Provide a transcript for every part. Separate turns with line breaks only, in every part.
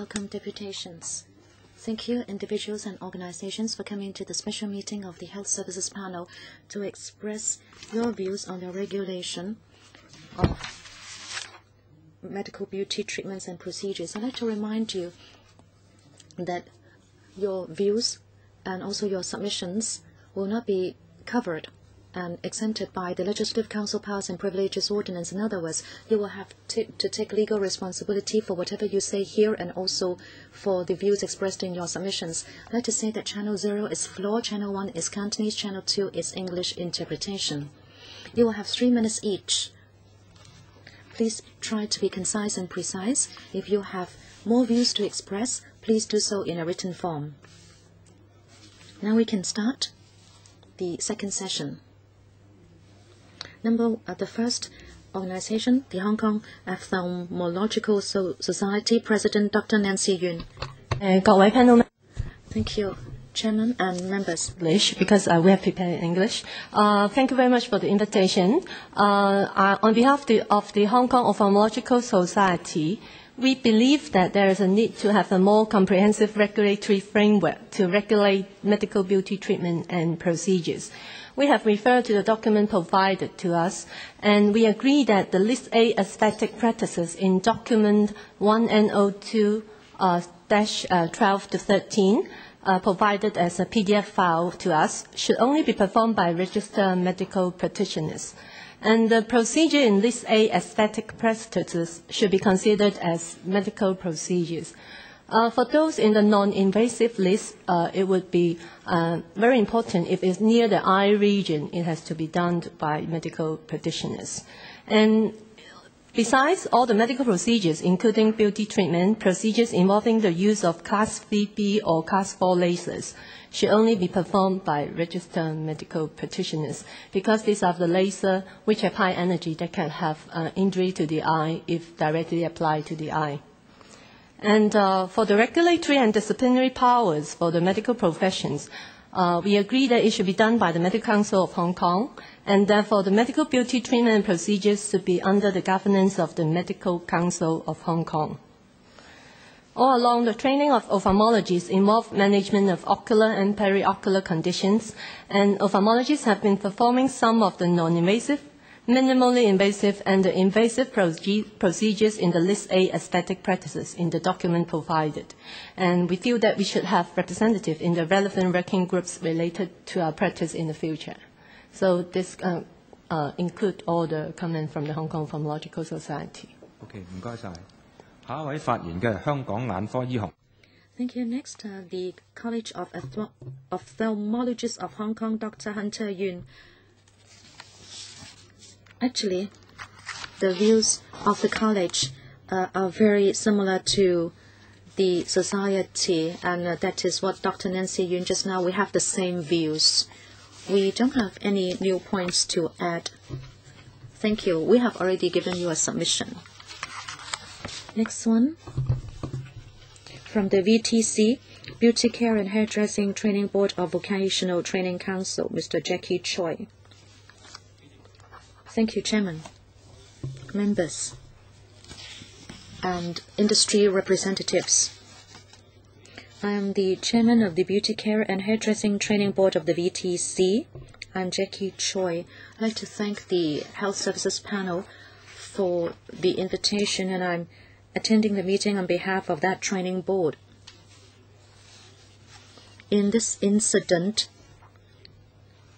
Welcome deputations. Thank you, individuals and organizations, for coming to the special meeting of the Health Services Panel to express your views on the regulation of medical beauty treatments and procedures. I'd like to remind you that your views and also your submissions will not be covered and exempted by the Legislative Council Powers and Privileges Ordinance. In other words, you will have to, to take legal responsibility for whatever you say here and also for the views expressed in your submissions. Let us say that Channel 0 is floor, Channel 1 is Cantonese, Channel 2 is English interpretation. You will have three minutes each. Please try to be concise and precise. If you have more views to express, please do so in a written form. Now we can start the second session. Number uh, the first organization, the Hong Kong Ophthalmological so Society President Dr. Nancy Yuen.
Uh, 各位 panel
Thank you, Chairman and members.
English because uh, we have prepared English. Uh, thank you very much for the invitation. Uh, uh, on behalf of the, of the Hong Kong Ophthalmological Society, we believe that there is a need to have a more comprehensive regulatory framework to regulate medical beauty treatment and procedures. We have referred to the document provided to us, and we agree that the List A aesthetic practices in document IN02 uh, uh, 12 to 13 uh, provided as a PDF file to us should only be performed by registered medical practitioners. And the procedure in List A aesthetic practices should be considered as medical procedures. Uh, for those in the non-invasive list, uh, it would be uh, very important if it's near the eye region, it has to be done by medical practitioners. And besides all the medical procedures, including beauty treatment, procedures involving the use of Class 3B or Class 4 lasers should only be performed by registered medical practitioners because these are the laser which have high energy that can have uh, injury to the eye if directly applied to the eye. And uh, for the regulatory and disciplinary powers for the medical professions, uh, we agree that it should be done by the Medical Council of Hong Kong, and therefore the medical beauty treatment and procedures should be under the governance of the Medical Council of Hong Kong. All along, the training of ophthalmologists involved management of ocular and periocular conditions, and ophthalmologists have been performing some of the non-invasive minimally invasive and invasive procedures in the List A aesthetic practices in the document provided. And we feel that we should have representatives in the relevant working groups related to our practice in the future. So this uh, uh, include all the comment from the Hong Kong Ophthalmological Society.
Okay, you. Next, uh, the College of Ophthalmologists of Hong Kong, Dr. Hunter Yun. Actually, the views of the college uh, are very similar to the society, and uh, that is what Dr. Nancy Yuen just now. We have the same views. We don't have any new points to add. Thank you. We have already given you a submission. Next one. From the VTC, Beauty Care and Hairdressing Training Board of Vocational Training Council, Mr. Jackie Choi. Thank you, Chairman, members, and industry representatives. I am the chairman of the Beauty Care and Hairdressing Training Board of the VTC. I'm Jackie Choi. I'd like to thank the Health Services panel for the invitation, and I'm attending the meeting on behalf of that training board. In this incident,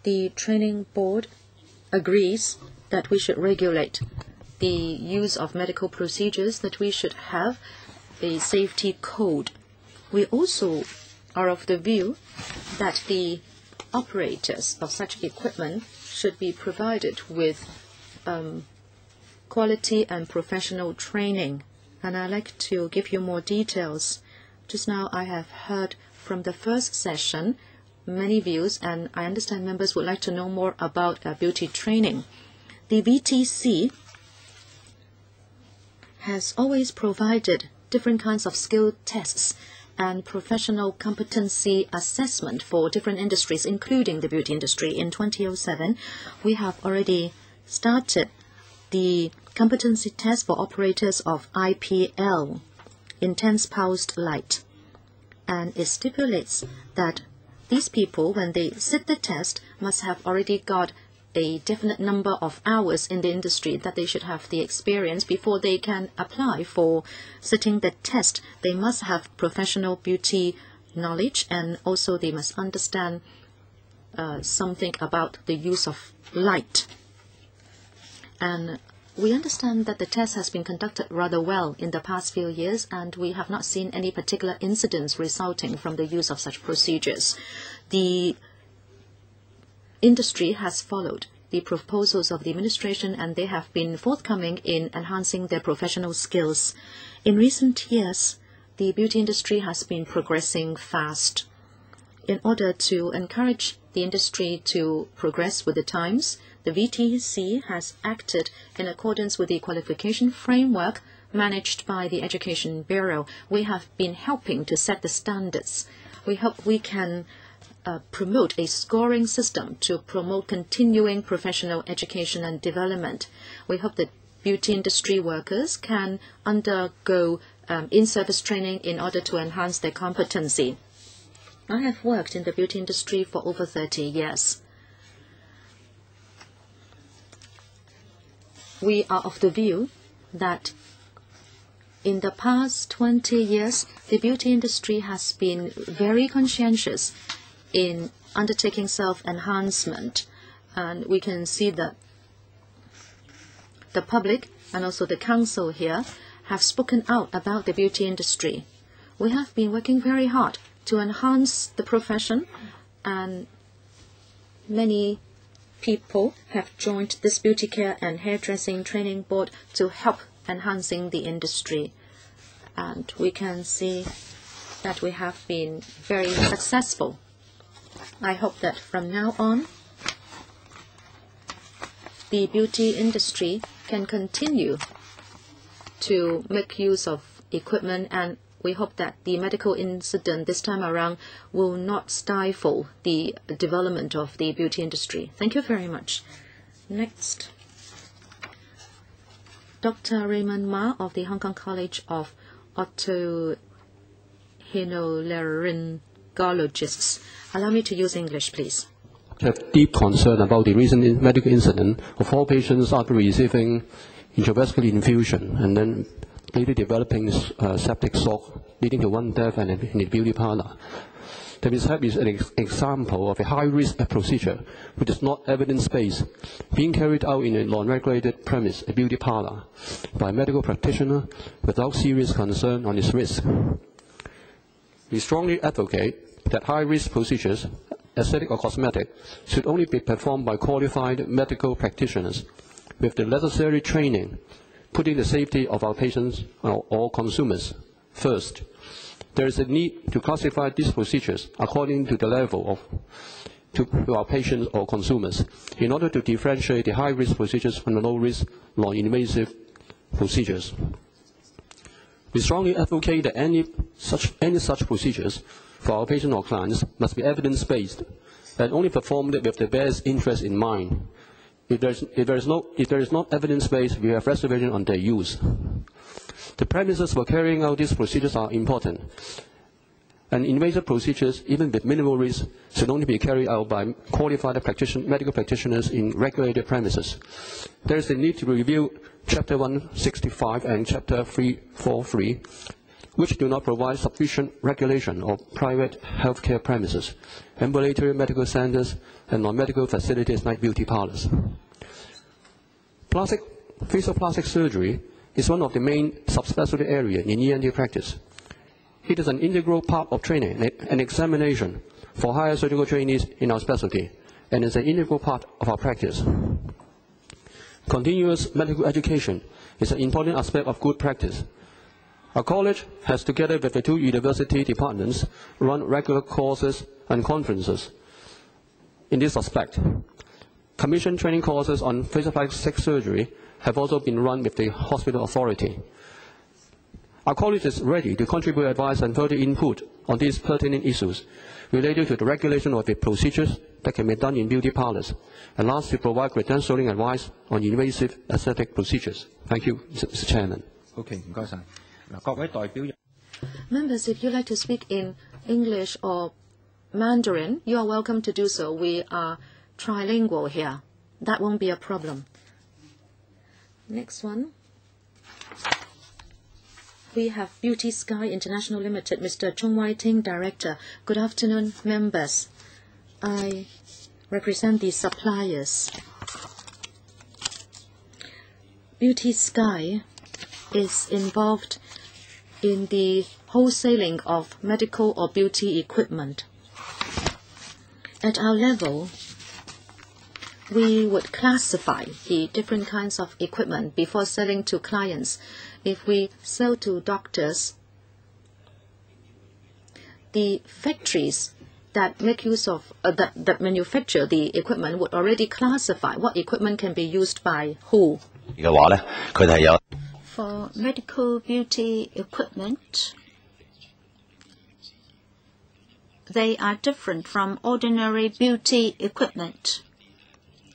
the training board agrees that we should regulate the use of medical procedures, that we should have a safety code. We also are of the view that the operators of such equipment should be provided with um, quality and professional training. And I'd like to give you more details. Just now I have heard from the first session many views, and I understand members would like to know more about uh, beauty training. The VTC has always provided different kinds of skill tests and professional competency assessment for different industries, including the beauty industry. In 2007, we have already started the competency test for operators of IPL. intense pulsed light. And it stipulates that these people, when they sit the test, must have already got a definite number of hours in the industry that they should have the experience before they can apply for sitting the test. They must have professional beauty knowledge and also they must understand uh, something about the use of light. And we understand that the test has been conducted rather well in the past few years, and we have not seen any particular incidents resulting from the use of such procedures. The industry has followed the proposals of the administration, and they have been forthcoming in enhancing their professional skills. In recent years, the beauty industry has been progressing fast. In order to encourage the industry to progress with the times, the VTC has acted in accordance with the qualification framework managed by the Education Bureau. We have been helping to set the standards. We hope we can uh, promote a scoring system to promote continuing professional education and development. We hope that beauty industry workers can undergo um, in-service training in order to enhance their competency. I have worked in the beauty industry for over 30 years. we are of the view that in the past 20 years, the beauty industry has been very conscientious in undertaking self-enhancement. And we can see that the public and also the council here have spoken out about the beauty industry. We have been working very hard to enhance the profession and many people have joined this beauty care and hairdressing training board to help enhancing the industry. And we can see that we have been very successful. I hope that from now on, the beauty industry can continue to make use of equipment and we hope that the medical incident this time around will not stifle the development of the beauty industry. Thank you very much. Next, Dr. Raymond Ma of the Hong Kong College of Otorhinolaryngologists. Allow me to use English, please.
I have deep concern about the recent medical incident of four patients after receiving intravesical infusion and then later developing uh, septic shock, leading to one death and in the beauty parlor. The mishap is an ex example of a high-risk procedure which is not evidence-based, being carried out in a non-regulated premise, a beauty parlor, by a medical practitioner without serious concern on its risk. We strongly advocate that high-risk procedures, aesthetic or cosmetic, should only be performed by qualified medical practitioners with the necessary training putting the safety of our patients or, consumers first. There is a need to classify these procedures according to the level of to, to our patients or consumers in order to differentiate the high-risk procedures from the low-risk, non-invasive procedures. We strongly advocate that any such, any such procedures for our patients or clients must be evidence-based and only performed with the best interest in mind if, if, there is no, if there is evidence-based, we have reservation on their use. The premises for carrying out these procedures are important. And invasive procedures, even with minimal risk, should only be carried out by qualified medical practitioners in regulated premises. There is a need to review Chapter 165 and Chapter 343, which do not provide sufficient regulation of private healthcare premises, ambulatory medical centers, and non-medical facilities like beauty parlors. Plastic, facial plastic surgery is one of the main subspecialty areas in ENT practice. It is an integral part of training and examination for higher surgical trainees in our specialty, and is an integral part of our practice. Continuous medical education is an important aspect of good practice. Our college has, together with the two university departments, run regular courses and conferences in this aspect. Commission training courses on facial plastic surgery have also been run with the hospital authority. Our college is ready to contribute advice and further input on these pertinent issues related to the regulation of the procedures that can be done in beauty parlors, and last to provide credentialing advice on invasive aesthetic procedures. Thank you, Mr. Chairman.
OK，唔该晒。 嗱，各位代表。
Members, if you like to speak in English or Mandarin, you are welcome to do so. We are trilingual here. That won't be a problem. Next one. We have Beauty Sky International Limited, Mr. Chung Wai Ting, Director. Good afternoon, members. I represent the suppliers. Beauty Sky is involved in the wholesaling of medical or beauty equipment. At our level, we would classify the different kinds of equipment before selling to clients. If we sell to doctors, the factories that make use of uh, that, that manufacture the equipment would already classify what equipment can be used by who
for medical beauty equipment, they are different from ordinary beauty equipment.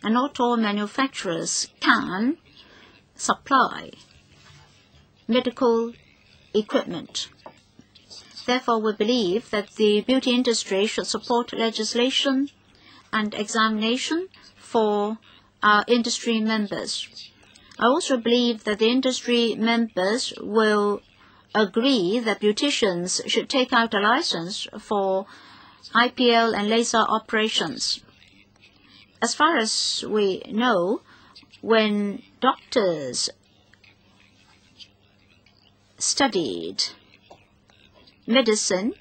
And not all manufacturers can supply medical equipment. Therefore, we believe that the beauty industry should support legislation and examination for our industry members. I also believe that the industry members will agree that beauticians should take out a license for IPL and laser operations. As far as we know, when doctors studied medicine,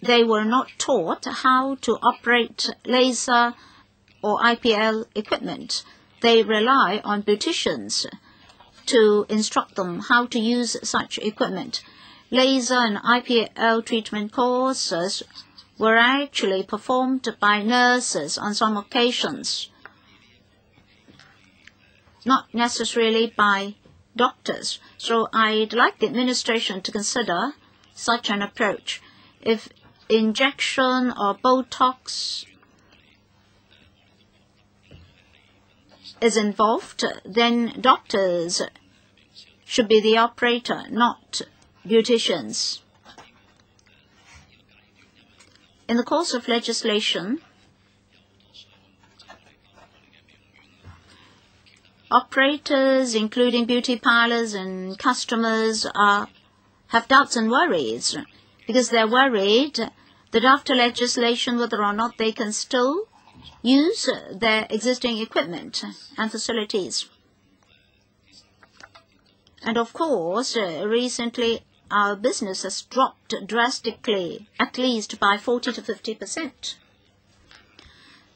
they were not taught how to operate laser or IPL equipment. They rely on beauticians to instruct them how to use such equipment. Laser and IPL treatment courses were actually performed by nurses on some occasions, not necessarily by doctors. So I'd like the administration to consider such an approach. If injection or Botox is involved, then doctors should be the operator, not beauticians. In the course of legislation, operators, including beauty parlors and customers, are, have doubts and worries because they're worried that after legislation, whether or not they can still use their existing equipment and facilities. And of course, recently our business has dropped drastically, at least by 40 to 50 percent.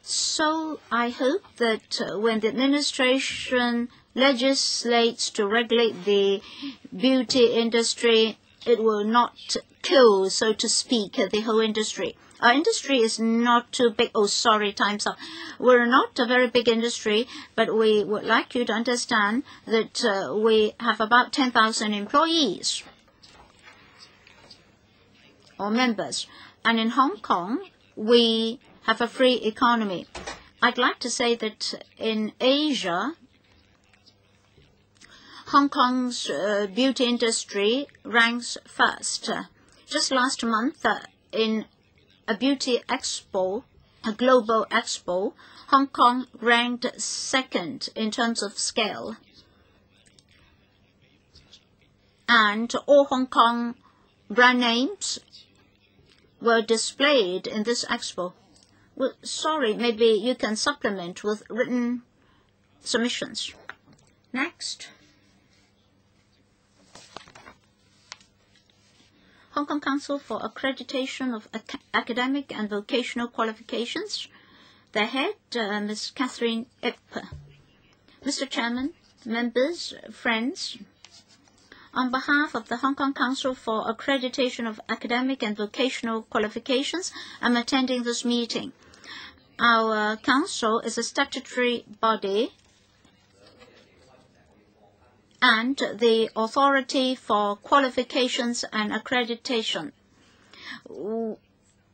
So I hope that when the administration legislates to regulate the beauty industry, it will not kill, so to speak, the whole industry. Our industry is not too big. Oh, sorry, time's up. We're not a very big industry, but we would like you to understand that uh, we have about 10,000 employees or members. And in Hong Kong, we have a free economy. I'd like to say that in Asia, Hong Kong's uh, beauty industry ranks first. Just last month, uh, in a beauty expo, a global expo, Hong Kong ranked second in terms of scale. And all Hong Kong brand names were displayed in this expo. Well, sorry, maybe you can supplement with written submissions. Next. Hong Kong Council for Accreditation of Ac Academic and Vocational Qualifications. The head, uh, Ms. Catherine Ip. Mr. Chairman, members, friends, on behalf of the Hong Kong Council for Accreditation of Academic and Vocational Qualifications, I'm attending this meeting. Our council is a statutory body and the authority for qualifications and accreditation.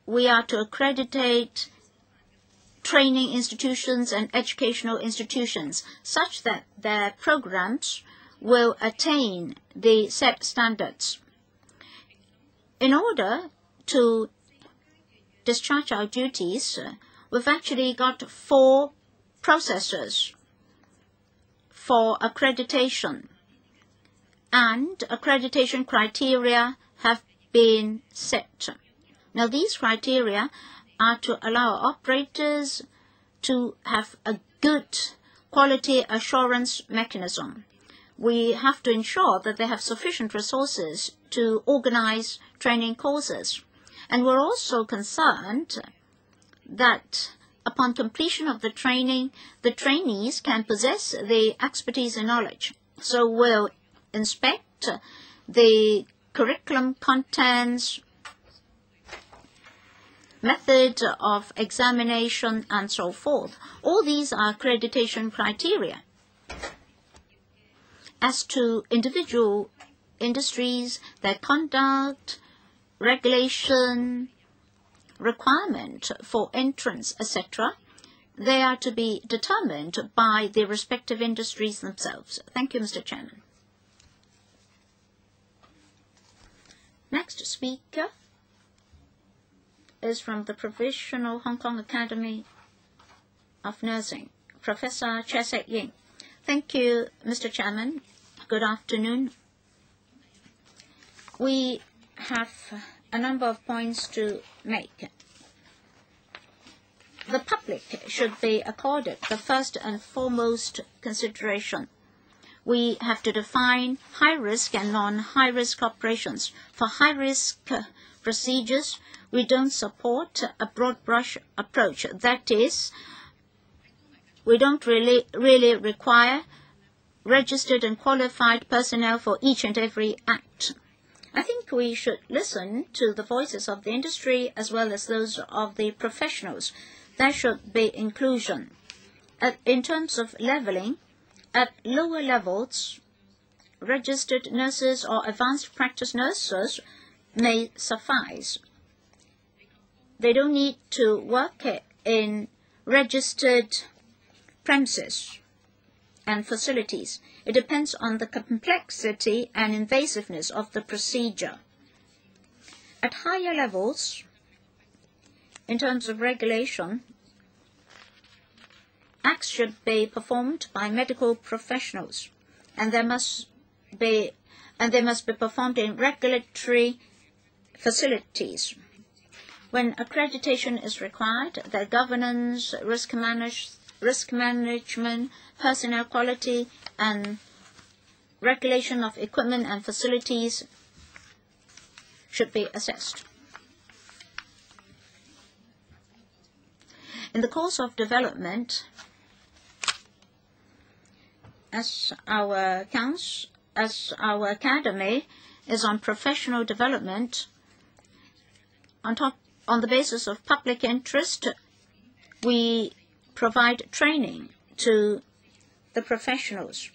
We are to accreditate training institutions and educational institutions such that their programs will attain the set standards. In order to discharge our duties, we've actually got four processes for accreditation, and accreditation criteria have been set. Now, these criteria are to allow operators to have a good quality assurance mechanism. We have to ensure that they have sufficient resources to organize training courses. And we're also concerned that upon completion of the training, the trainees can possess the expertise and knowledge. So we'll inspect the curriculum contents, method of examination, and so forth. All these are accreditation criteria. As to individual industries, their conduct, regulation, requirement for entrance, etc., they are to be determined by the respective industries themselves. Thank you, Mr. Chairman. Next speaker is from the Provisional Hong Kong Academy of Nursing, Professor Chesek Ying. Thank you, Mr. Chairman. Good afternoon. We have a number of points to make. The public should be accorded the first and foremost consideration. We have to define high risk and non high risk operations. For high risk uh, procedures, we don't support a broad brush approach. That is, we don't really, really require registered and qualified personnel for each and every act. I think we should listen to the voices of the industry as well as those of the professionals. There should be inclusion. Uh, in terms of leveling, at lower levels, registered nurses or advanced practice nurses may suffice. They don't need to work in registered premises and facilities. It depends on the complexity and invasiveness of the procedure. At higher levels, in terms of regulation, acts should be performed by medical professionals, and they must be and they must be performed in regulatory facilities. When accreditation is required, the governance, risk, manage, risk management, personnel quality, and regulation of equipment and facilities should be assessed. In the course of development, as our council, as our academy is on professional development, on top on the basis of public interest, we provide training to the professionals.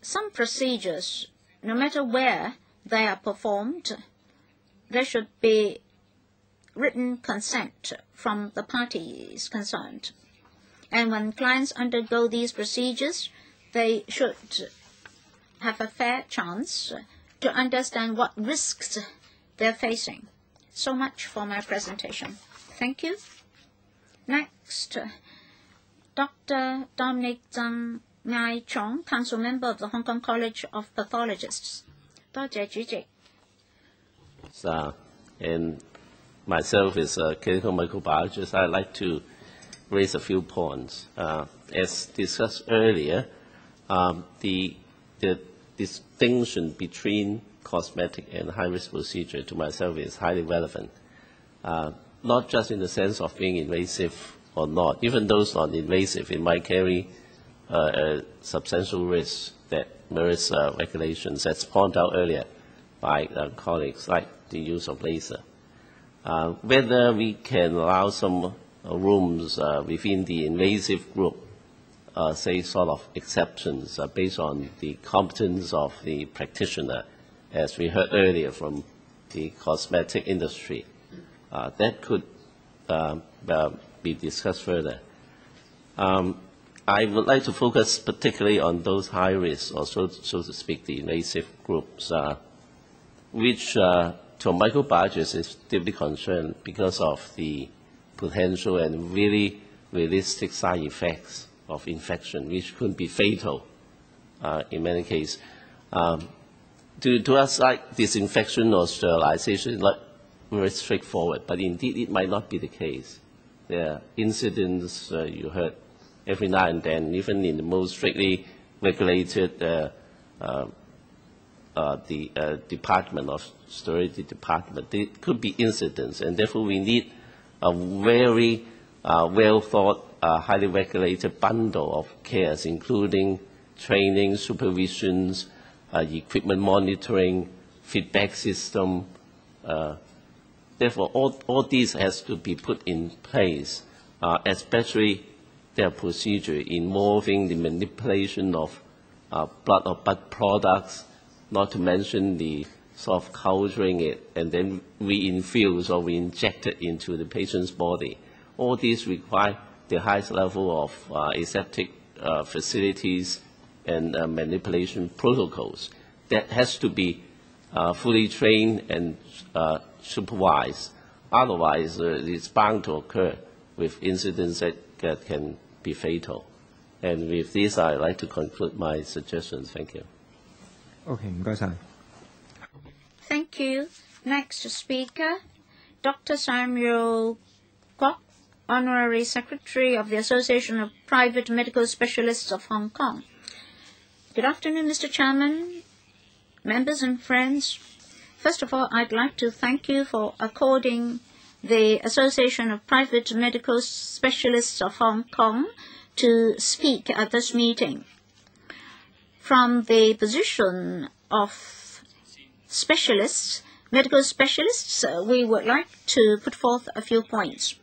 Some procedures, no matter where they are performed, there should be written consent from the parties concerned. And when clients undergo these procedures, they should have a fair chance to understand what risks they're facing. So much for my presentation. Thank you. Next, Dr. Dominic Tsang Ngai Chong, Council Member of the Hong Kong College of Pathologists. 多謝主席。
So, and myself as a clinical microbiologist, I'd like to raise a few points. Uh, as discussed earlier, um, the, the distinction between cosmetic and high-risk procedure to myself is highly relevant, uh, not just in the sense of being invasive or not. Even those non-invasive, it might carry uh, a substantial risk that merits uh, regulations, as pointed out earlier by uh, colleagues, like the use of laser. Uh, whether we can allow some uh, rooms within the invasive group, uh, say sort of exceptions uh, based on the competence of the practitioner, as we heard earlier from the cosmetic industry. Uh, that could uh, uh, be discussed further. Um, I would like to focus particularly on those high risk, or so, so to speak, the invasive groups, uh, which to microbiologists is deeply concerned because of the potential and really realistic side effects of infection, which could be fatal uh, in many cases. Um, to, to us, like disinfection or sterilization, like very straightforward, but indeed it might not be the case. There are incidents uh, you heard every now and then, even in the most strictly regulated uh, uh, uh, the uh, Department of Sterility Department. There could be incidents, and therefore we need a very uh, well thought, uh, highly regulated bundle of cares, including training, supervisions, uh, equipment monitoring, feedback system. Uh, therefore, all, all these has to be put in place, uh, especially their procedure involving the manipulation of uh, blood or blood products, not to mention the sort of culturing it and then we infuse or we inject it into the patient's body. All these require the highest level of uh, aseptic uh, facilities and uh, manipulation protocols that has to be uh, fully trained and uh, supervised. Otherwise, uh, it's bound to occur with incidents that, that can be fatal. And with this, I'd like to conclude my suggestions. Thank you.
Okay,
Thank you. Next speaker, Dr. Samuel Kwok Honorary Secretary of the Association of Private Medical Specialists of Hong Kong. Good afternoon, Mr. Chairman, members and friends. First of all, I'd like to thank you for according the Association of Private Medical Specialists of Hong Kong to speak at this meeting. From the position of specialists, medical specialists, uh, we would like to put forth a few points.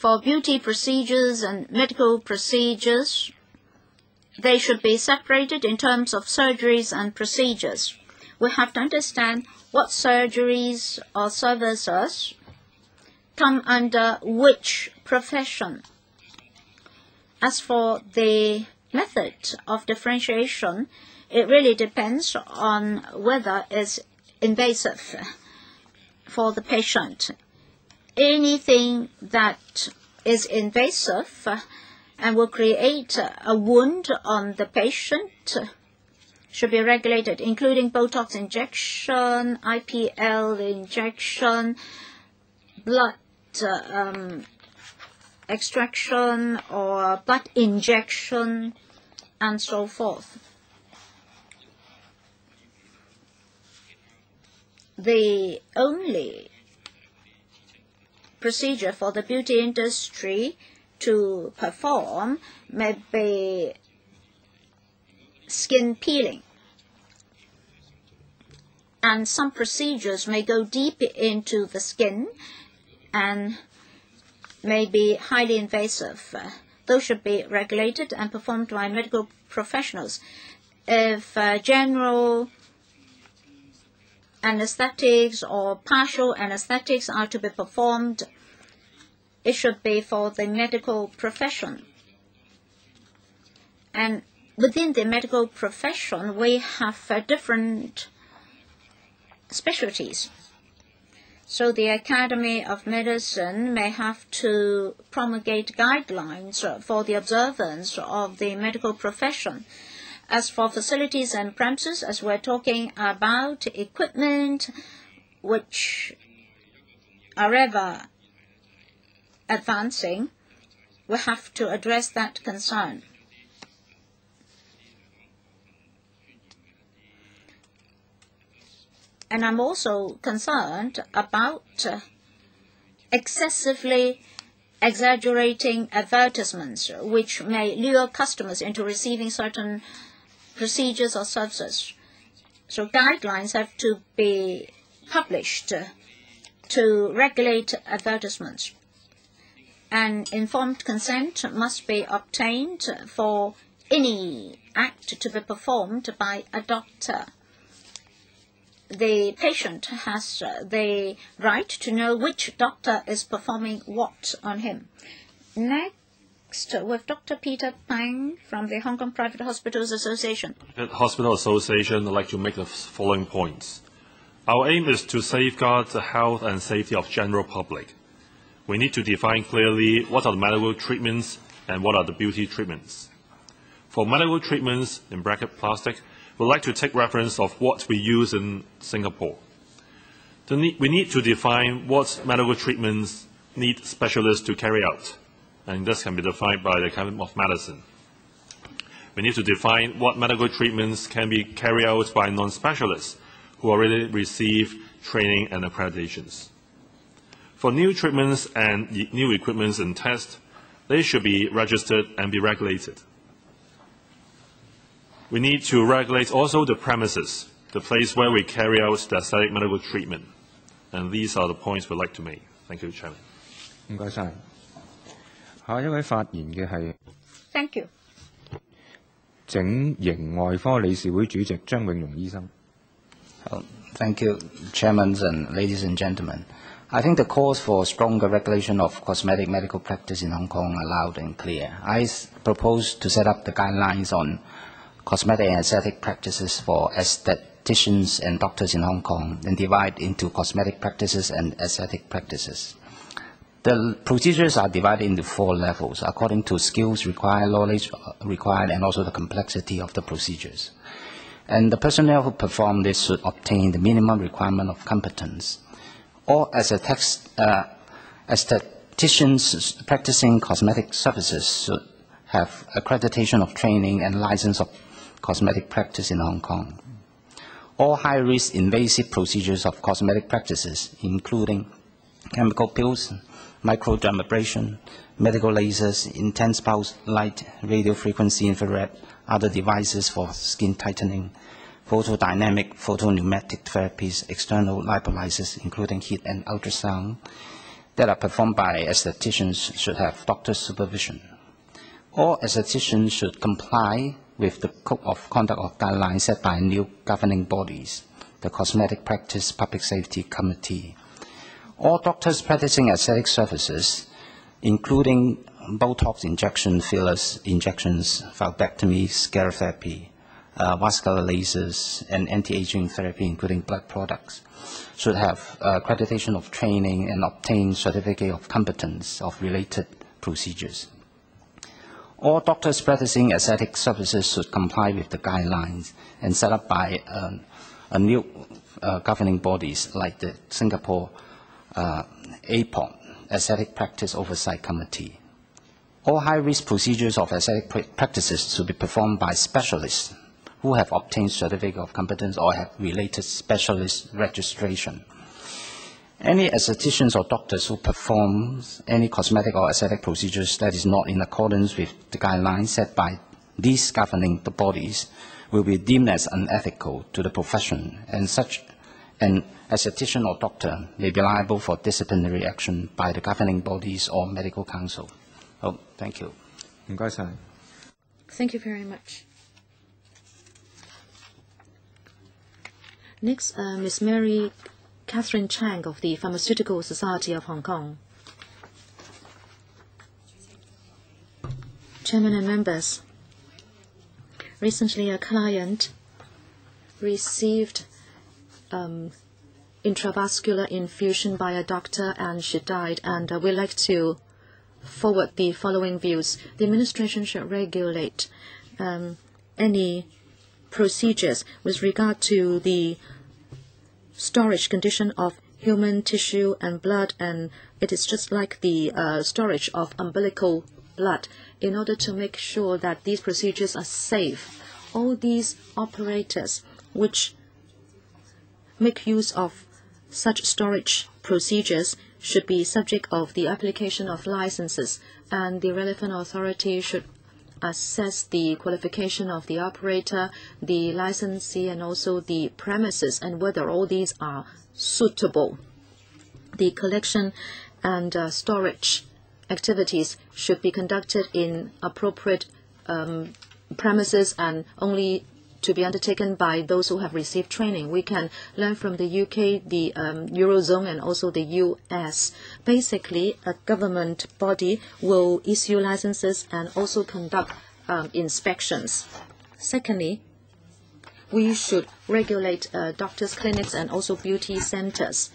For beauty procedures and medical procedures, they should be separated in terms of surgeries and procedures. We have to understand what surgeries or services come under which profession. As for the method of differentiation, it really depends on whether it's invasive for the patient. Anything that is invasive and will create a wound on the patient should be regulated, including Botox injection, IPL injection, blood um, extraction or blood injection, and so forth. The only procedure for the beauty industry to perform may be skin peeling. And some procedures may go deep into the skin and may be highly invasive. Those should be regulated and performed by medical professionals. If uh, general anesthetics or partial anesthetics are to be performed, it should be for the medical profession. And within the medical profession, we have uh, different specialties. So the Academy of Medicine may have to promulgate guidelines for the observance of the medical profession. As for facilities and premises, as we're talking about equipment which are ever advancing, we have to address that concern. And I'm also concerned about excessively exaggerating advertisements, which may lure customers into receiving certain procedures or services. So guidelines have to be published to regulate advertisements. And informed consent must be obtained for any act to be performed by a doctor the patient has the right to know which doctor is performing what on him. Next, Next, with Dr. Peter Pang from the Hong Kong Private Hospitals Association.
At Hospital Association, I'd like to make the following points. Our aim is to safeguard the health and safety of general public. We need to define clearly what are the medical treatments and what are the beauty treatments. For medical treatments, in bracket plastic, we'd like to take reference of what we use in Singapore. The we need to define what medical treatments need specialists to carry out, and this can be defined by the Academy of Medicine. We need to define what medical treatments can be carried out by non-specialists who already receive training and accreditations. For new treatments and new equipments and tests, they should be registered and be regulated. We need to regulate also the premises, the place where we carry out the aesthetic medical treatment. And these are the points we'd like to make. Thank you, Chairman.
唔该晒。下一位发言嘅系
Thank you.
整形外科理事会主席张永荣医生。
Uh, Thank you, Chairman and ladies and gentlemen. I think the calls for stronger regulation of cosmetic medical practice in Hong Kong are loud and clear. I s- propose to set up the guidelines on cosmetic and aesthetic practices for aestheticians and doctors in Hong Kong and divide into cosmetic practices and aesthetic practices. The procedures are divided into four levels according to skills required, knowledge uh, required, and also the complexity of the procedures and the personnel who perform this should obtain the minimum requirement of competence. or All aesthetics, uh, aestheticians practicing cosmetic services should have accreditation of training and license of cosmetic practice in Hong Kong. All high-risk invasive procedures of cosmetic practices, including chemical peels, microdermabrasion, medical lasers, intense pulse light, radio frequency infrared, other devices for skin tightening, photodynamic, photopneumatic therapies, external lipolysis, including heat and ultrasound, that are performed by aestheticians should have doctor's supervision. All aestheticians should comply with the Code of Conduct of Guidelines set by new governing bodies, the Cosmetic Practice Public Safety Committee. All doctors practicing aesthetic services, including Botox injection, fillers, injections, vulvectomy, sclerotherapy, uh, vascular lasers, and anti-aging therapy, including blood products, should have accreditation of training and obtain certificate of competence of related procedures. All doctors practicing aesthetic services should comply with the guidelines and set up by um, a new uh, governing bodies like the Singapore uh, Aesthetic Practice Oversight Committee. All high-risk procedures of aesthetic pra- practices should be performed by specialists who have obtained certificate of competence or have related specialist registration. Any aestheticians or doctors who perform any cosmetic or aesthetic procedures that is not in accordance with the guidelines set by these governing the bodies will be deemed as unethical to the profession, and such an esthetician or doctor may be liable for disciplinary action by the governing bodies or medical council. Oh, thank you.
Thank you very much. Next, uh, Ms. Mary Catherine Chang of the Pharmaceutical Society of Hong Kong. Chairman and members, recently a client received um, intravascular infusion by a doctor and she died, and uh, we'd like to forward the following views. The administration should regulate um, any procedures with regard to the storage condition of human tissue and blood, and it is just like the uh, storage of umbilical blood in order to make sure that these procedures are safe. All these operators which make use of such storage procedures should be subject of the application of licenses, and the relevant authority should assess the qualification of the operator, the licensee, and also the premises, and whether all these are suitable. The collection and uh, storage activities should be conducted in appropriate um, premises and only to be undertaken by those who have received training. We can learn from the UK, the um, Eurozone, and also the US. Basically, a government body will issue licenses and also conduct um, inspections. Secondly, we should regulate uh, doctors' clinics and also beauty centers.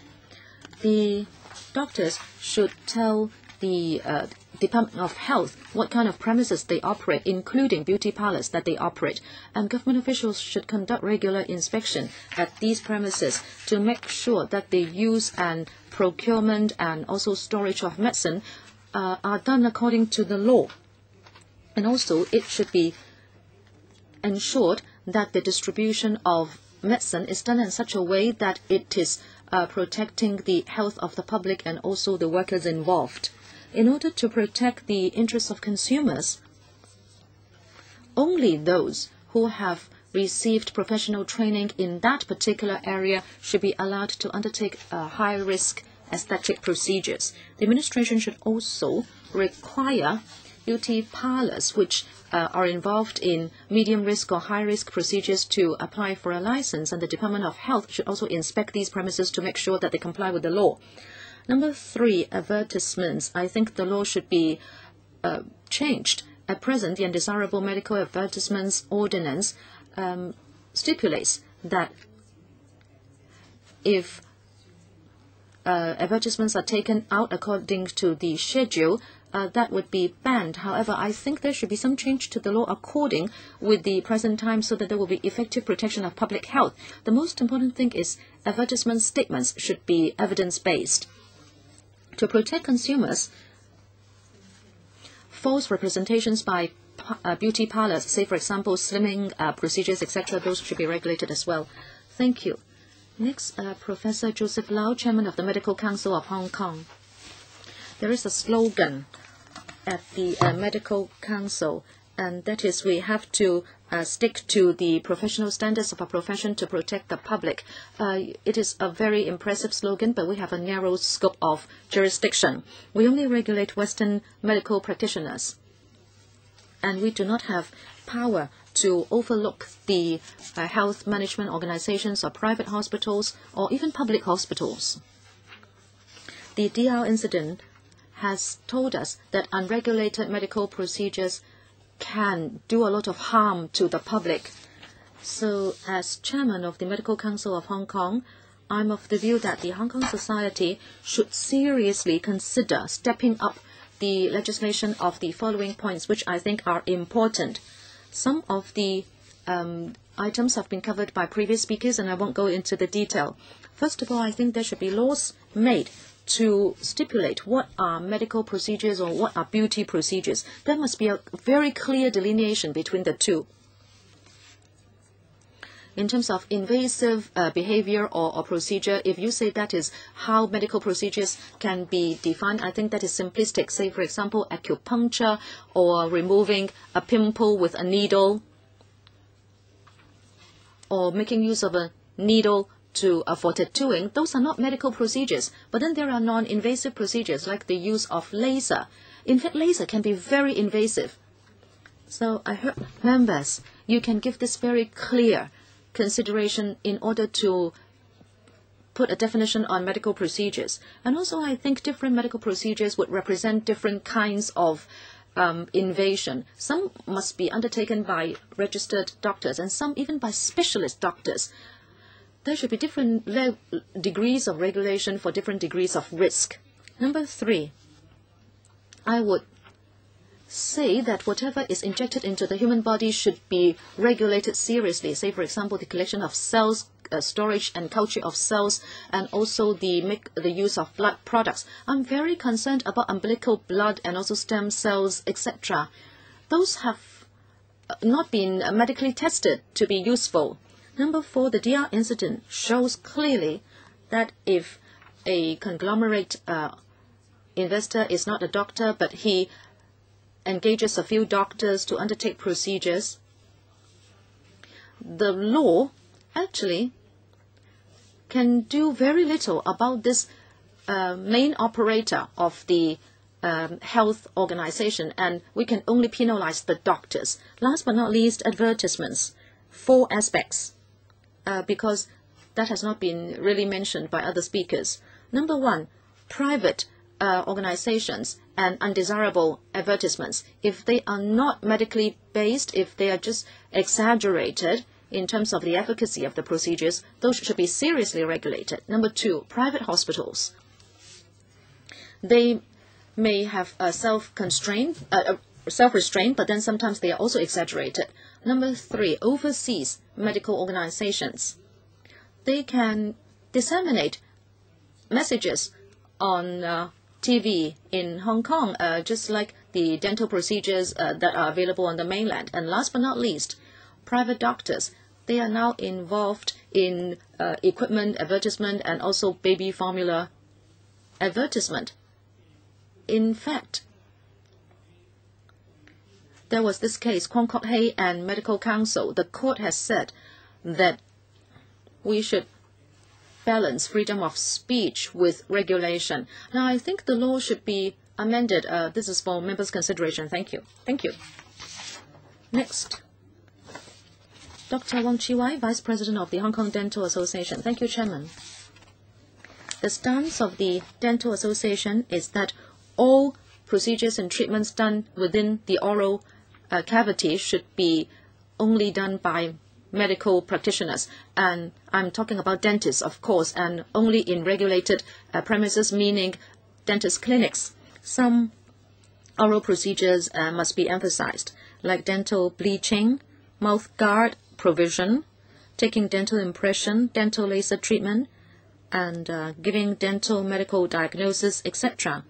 The doctors should tell the uh, Department of Health what kind of premises they operate, including beauty parlors that they operate. And government officials should conduct regular inspection at these premises to make sure that the use and procurement and also storage of medicine uh, are done according to the law. And also, it should be ensured that the distribution of medicine is done in such a way that it is uh, protecting the health of the public and also the workers involved in order to protect the interests of consumers, only those who have received professional training in that particular area should be allowed to undertake uh, high-risk aesthetic procedures. The administration should also require beauty parlors which uh, are involved in medium risk or high risk procedures to apply for a license and the Department of Health should also inspect these premises to make sure that they comply with the law. Number three, advertisements. I think the law should be uh, changed. At present, the Undesirable Medical Advertisements Ordinance um, stipulates that if uh, advertisements are taken out according to the schedule, uh, that would be banned. However, I think there should be some change to the law according with the present time so that there will be effective protection of public health. The most important thing is advertisement statements should be evidence-based to protect consumers, false representations by uh, beauty parlors, say for example slimming uh, procedures, etc., those should be regulated as well. Thank you. Next, uh, Professor Joseph Lau, Chairman of the Medical Council of Hong Kong. There is a slogan at the uh, Medical Council, and that is we have to uh, stick to the professional standards of our profession to protect the public. Uh, it is a very impressive slogan, but we have a narrow scope of jurisdiction. We only regulate Western medical practitioners, and we do not have power to overlook the uh, health management organizations or private hospitals or even public hospitals. The DR incident has told us that unregulated medical procedures can do a lot of harm to the public. So as chairman of the Medical Council of Hong Kong, I'm of the view that the Hong Kong society should seriously consider stepping up the legislation of the following points, which I think are important. Some of the um, items have been covered by previous speakers, and I won't go into the detail. First of all, I think there should be laws made to stipulate what are medical procedures or what are beauty procedures. There must be a very clear delineation between the two. In terms of invasive uh, behavior or, or procedure, if you say that is how medical procedures can be defined, I think that is simplistic. Say, for example, acupuncture or removing a pimple with a needle or making use of a needle to uh, for tattooing, those are not medical procedures. But then there are non-invasive procedures like the use of laser. In fact, laser can be very invasive. So I hope members, you can give this very clear consideration in order to put a definition on medical procedures. And also, I think different medical procedures would represent different kinds of um, invasion. Some must be undertaken by registered doctors and some even by specialist doctors there should be different degrees of regulation for different degrees of risk. Number three, I would say that whatever is injected into the human body should be regulated seriously. Say, for example, the collection of cells, uh, storage and culture of cells, and also the, make, the use of blood products. I'm very concerned about umbilical blood and also stem cells, etc. Those have uh, not been medically tested to be useful. Number four, the DR incident shows clearly that if a conglomerate uh, investor is not a doctor, but he engages a few doctors to undertake procedures, the law actually can do very little about this uh, main operator of the um, health organization, and we can only penalize the doctors. Last but not least, advertisements. four aspects uh, because that has not been really mentioned by other speakers. Number one, private uh, organizations and undesirable advertisements. If they are not medically based, if they are just exaggerated in terms of the efficacy of the procedures, those should be seriously regulated. Number two, private hospitals. They may have a self-constraint, uh, self-restraint, but then sometimes they are also exaggerated. Number three, overseas medical organizations. They can disseminate messages on uh, TV in Hong Kong, uh, just like the dental procedures uh, that are available on the mainland. And last but not least, private doctors. They are now involved in uh, equipment advertisement and also baby formula advertisement. In fact, there was this case, Kwong Kwok Hay and Medical Council. The court has said that we should balance freedom of speech with regulation. Now, I think the law should be amended. Uh, this is for members' consideration. Thank you. Thank you. Next. Dr. Wang Chi-wai, Vice President of the Hong Kong Dental Association. Thank you, Chairman. The stance of the Dental Association is that all procedures and treatments done within the oral uh, cavity should be only done by medical practitioners. And I'm talking about dentists, of course, and only in regulated uh, premises, meaning dentist clinics. Some oral procedures uh, must be emphasized, like dental bleaching, mouth guard provision, taking dental impression, dental laser treatment, and uh, giving dental medical diagnosis, etc.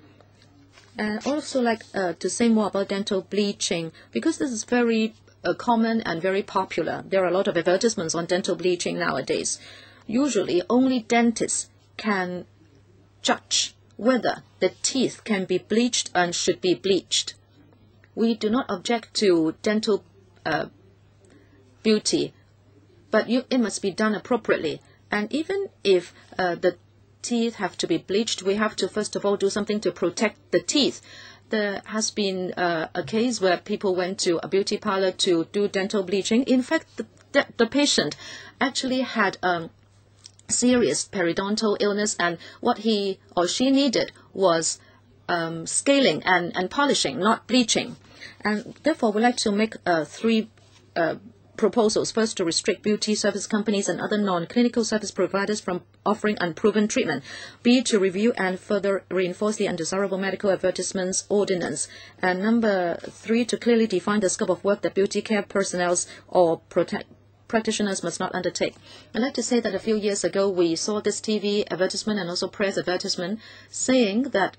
And also like uh, to say more about dental bleaching, because this is very uh, common and very popular. There are a lot of advertisements on dental bleaching nowadays. Usually, only dentists can judge whether the teeth can be bleached and should be bleached. We do not object to dental uh, beauty, but you, it must be done appropriately. And even if uh, the teeth have to be bleached, we have to first of all do something to protect the teeth there has been uh, a case where people went to a beauty parlor to do dental bleaching. In fact, the, the, the patient actually had um, serious periodontal illness, and what he or she needed was um, scaling and, and polishing, not bleaching. And therefore, we'd like to make uh, three uh, proposals. First, to restrict beauty service companies and other non-clinical service providers from offering unproven treatment. B, to review and further reinforce the undesirable medical advertisements ordinance. And number three, to clearly define the scope of work that beauty care personnel or protect practitioners must not undertake. I'd like to say that a few years ago we saw this TV advertisement and also press advertisement saying that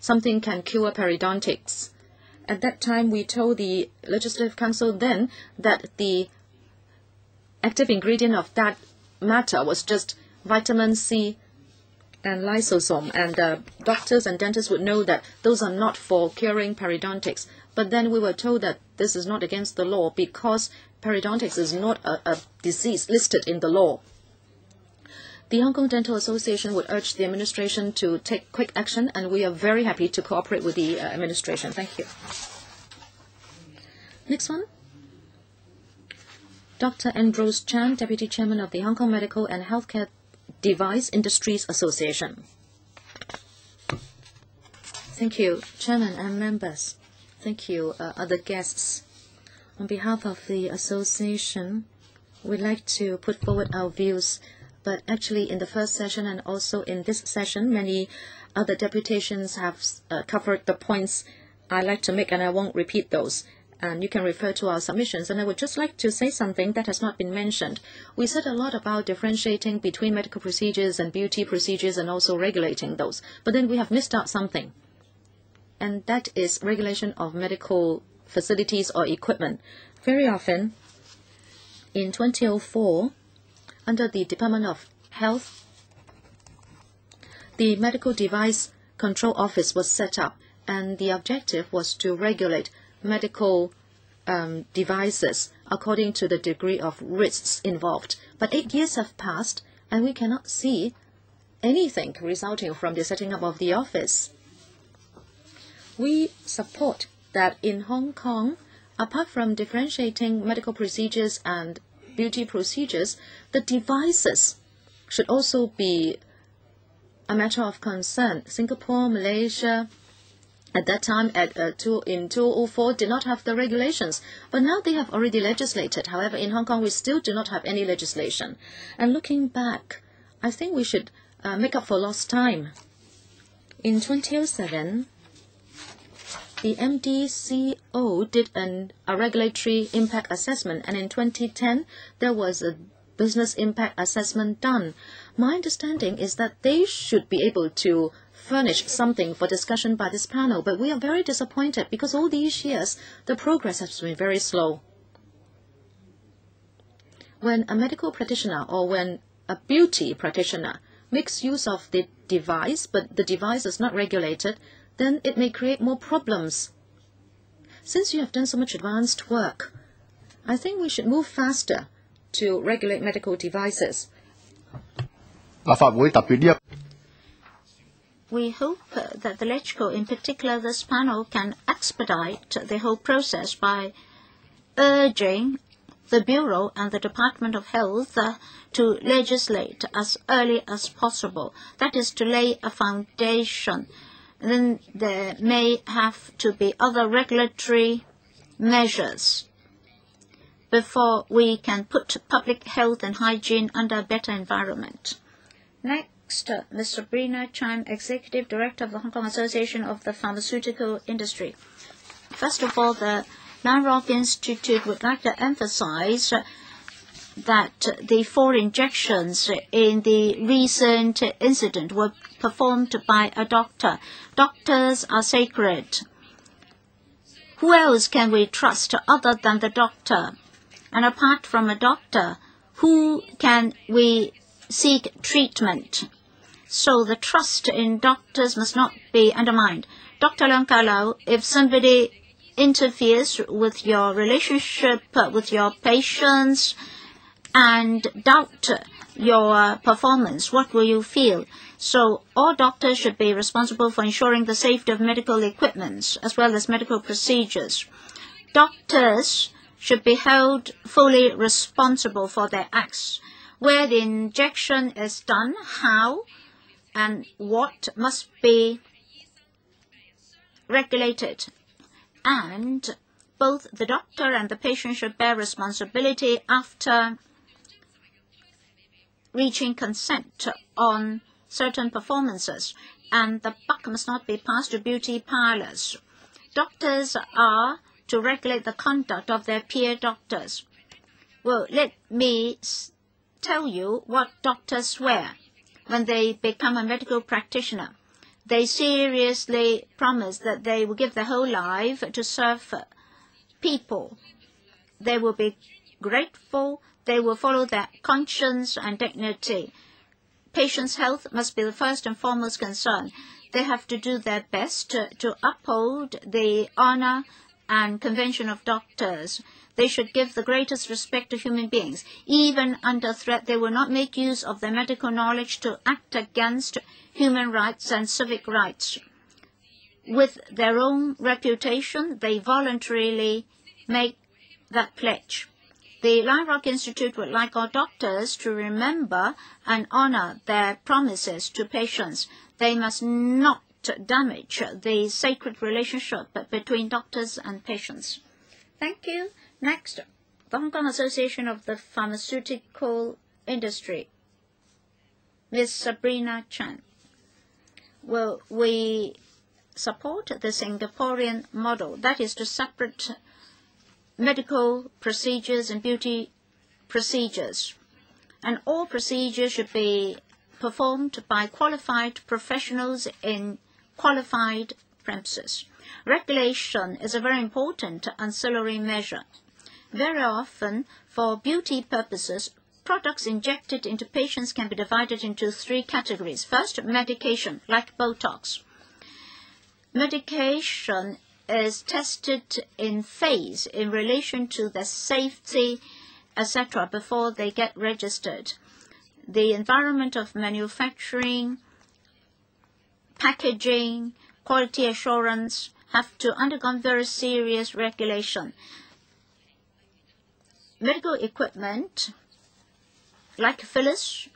something can cure periodontics. At that time, we told the Legislative Council then that the active ingredient of that matter was just vitamin C and lysozyme, and uh, doctors and dentists would know that those are not for curing periodontics. But then we were told that this is not against the law because periodontics is not a, a disease listed in the law. The Hong Kong Dental Association would urge the administration to take quick action, and we are very happy to cooperate with the uh, administration. Thank you. Next one. Dr. Andrews Chan, Deputy Chairman of the Hong Kong Medical and Healthcare Device Industries Association. Thank you, Chairman and members. Thank you, uh, other guests. On behalf of the association, we'd like to put forward our views but actually in the first session and also in this session, many other deputations have uh, covered the points I like to make, and I won't repeat those. And you can refer to our submissions. And I would just like to say something that has not been mentioned. We said a lot about differentiating between medical procedures and beauty procedures and also regulating those. But then we have missed out something. And that is regulation of medical facilities or equipment. Very often, in 2004, under the Department of Health, the Medical Device Control Office was set up, and the objective was to regulate medical um, devices according to the degree of risks involved. But eight years have passed, and we cannot see anything resulting from the setting up of the office. We support that in Hong Kong, apart from differentiating medical procedures and beauty procedures, the devices should also be a matter of concern. Singapore, Malaysia, at that time at uh, two, in 2004 did not have the regulations, but now they have already legislated. However, in Hong Kong, we still do not have any legislation. And looking back, I think we should uh, make up for lost time. In 2007, the MDCO did an, a regulatory impact assessment, and in 2010, there was a business impact assessment done. My understanding is that they should be able to furnish something for discussion by this panel, but we are very disappointed because all these years, the progress has been very slow. When a medical practitioner or when a beauty practitioner makes use of the device, but the device is not regulated, then it may create more problems. Since you have done so much advanced work, I think we should move faster to regulate medical devices.
We hope uh, that the LegCo, in particular this panel, can expedite the whole process by urging the Bureau and the Department of Health uh, to legislate as early as possible. That is to lay a foundation then there may have to be other regulatory measures before we can put public health and hygiene under a better environment. Next, uh, Ms. Sabrina Chan, Executive Director of the Hong Kong Association of the Pharmaceutical Industry. First of all, the Lion Rock Institute would like to emphasize uh, that the four injections in the recent incident were performed by a doctor. Doctors are sacred. Who else can we trust other than the doctor? And apart from a doctor, who can we seek treatment? So the trust in doctors must not be undermined. Dr. Leung Ka if somebody interferes with your relationship with your patients and doubt your performance, what will you feel? So all doctors should be responsible for ensuring the safety of medical equipment as well as medical procedures. Doctors should be held fully responsible for their acts. Where the injection is done, how and what must be regulated. And both the doctor and the patient should bear responsibility after reaching consent on certain performances, and the buck must not be passed to beauty parlors. Doctors are to regulate the conduct of their peer doctors. Well, let me tell you what doctors swear when they become a medical practitioner. They seriously promise that they will give their whole life to serve people. They will be grateful. They will follow their conscience and dignity. Patients' health must be the first and foremost concern. They have to do their best to, to uphold the honor and convention of doctors. They should give the greatest respect to human beings. Even under threat, they will not make use of their medical knowledge to act against human rights and civic rights. With their own reputation, they voluntarily make that pledge. The Lion Rock Institute would like our doctors to remember and honor their promises to patients. They must not damage the sacred relationship between doctors and patients. Thank you. Next, the Hong Kong Association of the Pharmaceutical Industry. Ms. Sabrina Chan. Well, we support the Singaporean model, that is to separate medical procedures and beauty procedures. And all procedures should be performed by qualified professionals in qualified premises. Regulation is a very important ancillary measure. Very often, for beauty purposes, products injected into patients can be divided into three categories. First, medication, like Botox. Medication is tested in phase in relation to the safety, etc., before they get registered. The environment of manufacturing, packaging, quality assurance have to undergo very serious regulation. medical equipment like fillers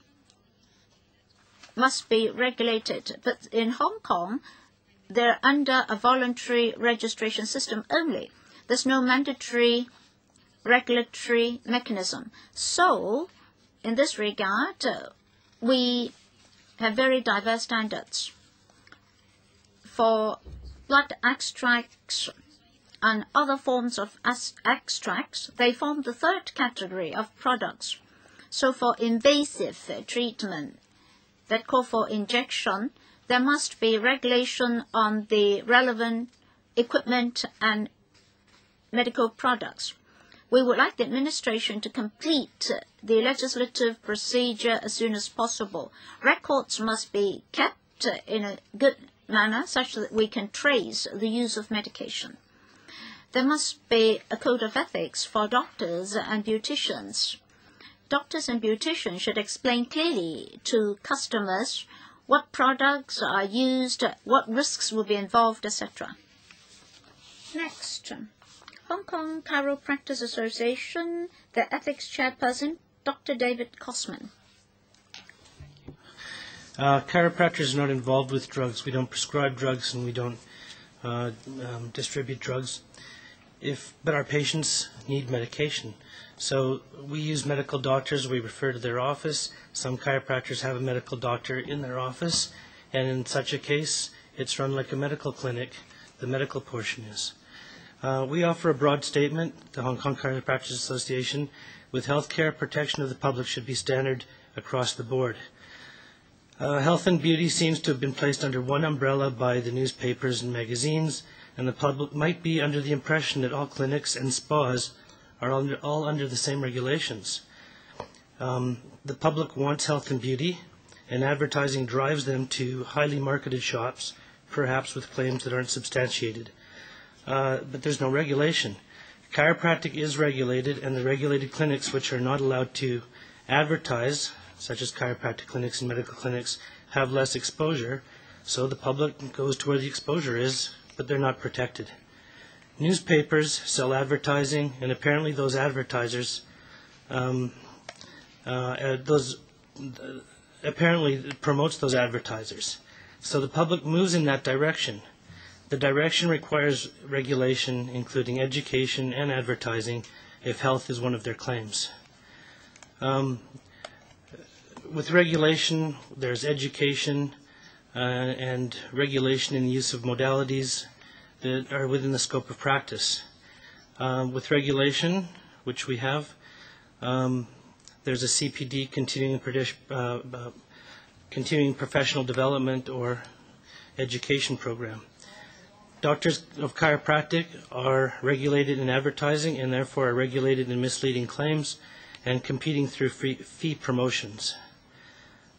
must be regulated. But in Hong Kong, they're under a voluntary registration system only. There's no mandatory regulatory mechanism. So, in this regard, uh, we have very diverse standards. For blood extracts and other forms of extracts, they form the third category of products. So for invasive treatment that call for injection, there must be regulation on the relevant equipment and medical products. We would like the administration to complete the legislative procedure as soon as possible. Records must be kept in a good manner such that we can trace the use of medication. There must be a code of ethics for doctors and beauticians. Doctors and beauticians should explain clearly to customers what products are used, what risks will be involved, etc. Next, Hong Kong Chiropractors Association, the ethics chairperson, Dr. David Kosman.
Uh, chiropractors are not involved with drugs. We don't prescribe drugs and we don't uh, um, distribute drugs. If, but our patients need medication. So we use medical doctors. We refer to their office. Some chiropractors have a medical doctor in their office, and in such a case, it's run like a medical clinic. The medical portion is. Uh, we offer a broad statement, the Hong Kong Chiropractors Association, with healthcare protection of the public should be standard across the board. Uh, health and beauty seems to have been placed under one umbrella by the newspapers and magazines, and the public might be under the impression that all clinics and spas are under, all under the same regulations. Um, the public wants health and beauty, and advertising drives them to highly marketed shops, perhaps with claims that aren't substantiated uh, but there's no regulation. Chiropractic is regulated, and the regulated clinics, which are not allowed to advertise, such as chiropractic clinics and medical clinics, have less exposure, so the public goes to where the exposure is, but they're not protected. Newspapers sell advertising, and apparently those advertisers, um, uh, uh, those uh, apparently promotes those advertisers. So the public moves in that direction. The direction requires regulation, including education and advertising, if health is one of their claims. Um, with regulation, there's education uh, and regulation in the use of modalities that are within the scope of practice. Um, with regulation, which we have, um, there's a CPD, continuing, uh, uh, continuing professional development or education program. Doctors of chiropractic are regulated in advertising and therefore are regulated in misleading claims and competing through free, fee promotions.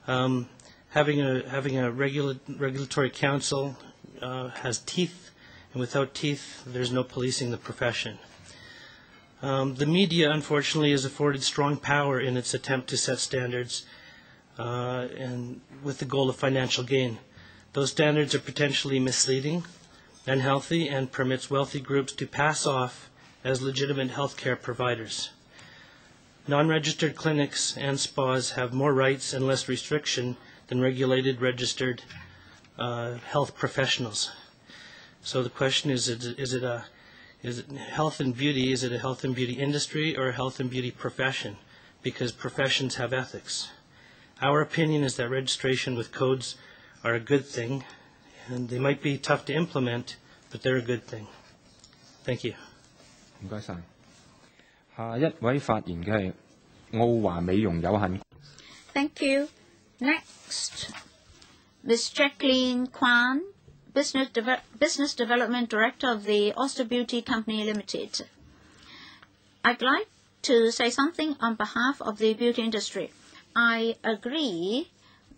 Um, having a, having a regula- regulatory council uh, has teeth, and without teeth, there's no policing the profession. Um, the media, unfortunately, is afforded strong power in its attempt to set standards uh, and with the goal of financial gain. Those standards are potentially misleading unhealthy and permits wealthy groups to pass off as legitimate healthcare providers. Non-registered clinics and spas have more rights and less restriction than regulated registered uh, health professionals. So the question is, is it a is it health and beauty, is it a health and beauty industry or a health and beauty profession? Because professions have ethics. Our opinion is that registration with codes are a good thing and they might be tough to implement, but they're a good thing. Thank you.
唔该晒。下一位发言嘅系澳华美容有限。
Thank you. Next, Ms. Jacqueline Kwan, Business, Deve Business Development Director of the Oster Beauty Company Limited. I'd like to say something on behalf of the beauty industry. I agree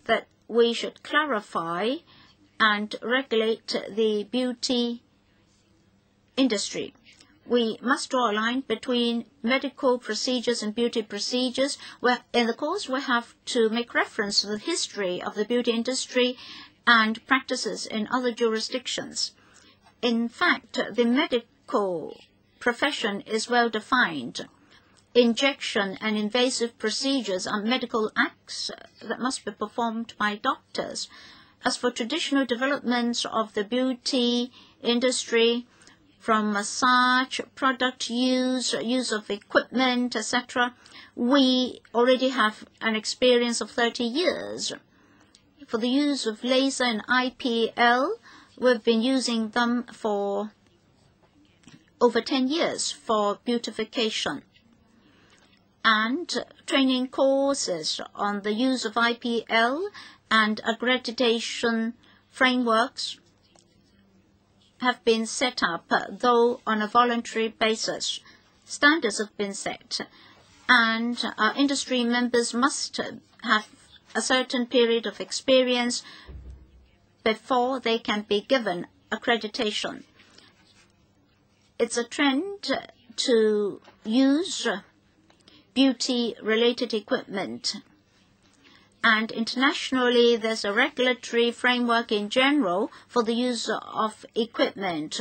that we should clarify and regulate the beauty industry. We must draw a line between medical procedures and beauty procedures. Where in the course, we have to make reference to the history of the beauty industry and practices in other jurisdictions. In fact, the medical profession is well defined. injection and invasive procedures are medical acts that must be performed by doctors. As for traditional developments of the beauty industry, from massage, product use, use of equipment, etc., we already have an experience of 30 years. For the use of laser and IPL, we've been using them for over 10 years for beautification. And training courses on the use of IPL and accreditation frameworks have been set up, though on a voluntary basis. Standards have been set, and our industry members must have a certain period of experience before they can be given accreditation. It's a trend to use beauty-related equipment. And internationally, there's a regulatory framework in general for the use of equipment.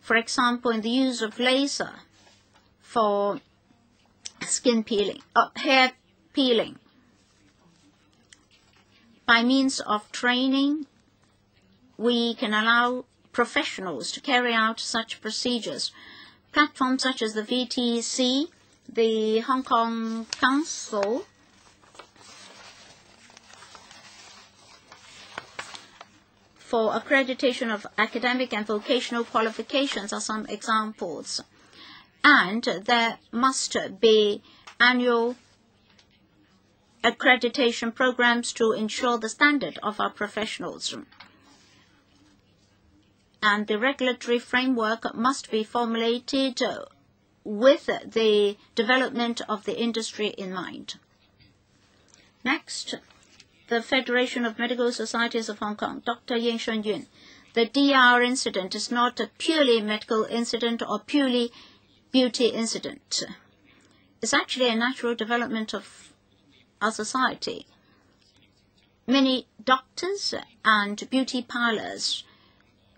For example, in the use of laser for skin peeling, uh, hair peeling. By means of training, we can allow professionals to carry out such procedures. Platforms such as the VTC, the Hong Kong Council, for accreditation of academic and vocational qualifications are some examples. And there must be annual accreditation programs to ensure the standard of our professionals. And the regulatory framework must be formulated with the development of the industry in mind. Next, the Federation of Medical Societies of Hong Kong, Dr. Ying Shunyun. The DR incident is not a purely medical incident or purely beauty incident. It's actually a natural development of our society. Many doctors and beauty parlors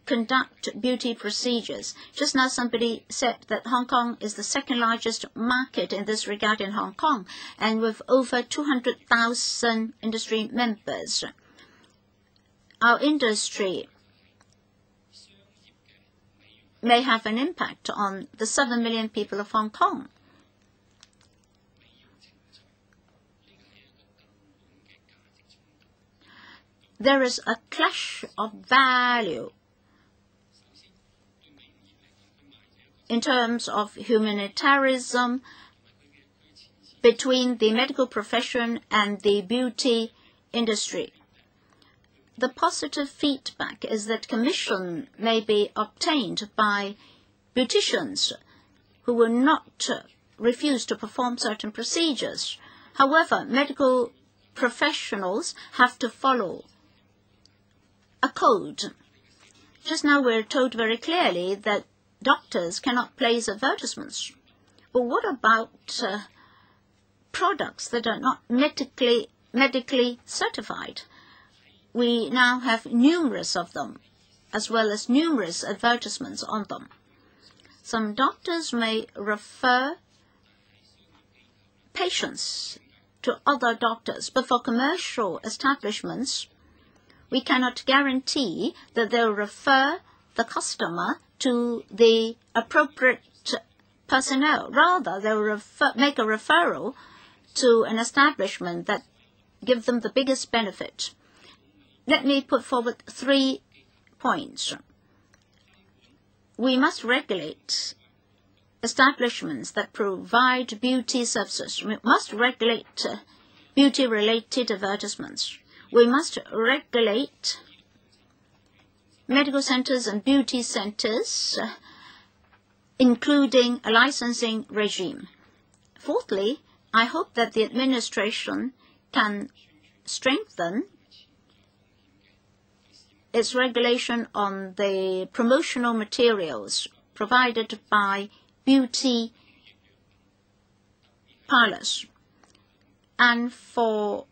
conduct beauty procedures. Just now somebody said that Hong Kong is the second largest market in this regard in Hong Kong, and with over 200,000 industry members. Our industry may have an impact on the 7 million people of Hong Kong. There is a clash of value in terms of humanitarianism between the medical profession and the beauty industry. The positive feedback is that commission may be obtained by beauticians who will not refuse to perform certain procedures. However, medical professionals have to follow a code. Just now we're told very clearly that doctors cannot place advertisements. But what about uh, products that are not medically, medically certified? We now have numerous of them, as well as numerous advertisements on them. Some doctors may refer patients to other doctors, but for commercial establishments, we cannot guarantee that they'll refer the customer to the appropriate personnel. Rather, they will refer, make a referral to an establishment that gives them the biggest benefit. Let me put forward three points. We must regulate establishments that provide beauty services. We must regulate beauty-related advertisements. We must regulate medical centers and beauty centers, including a licensing regime. Fourthly, I hope that the administration can strengthen its regulation on the promotional materials provided by beauty parlors. And for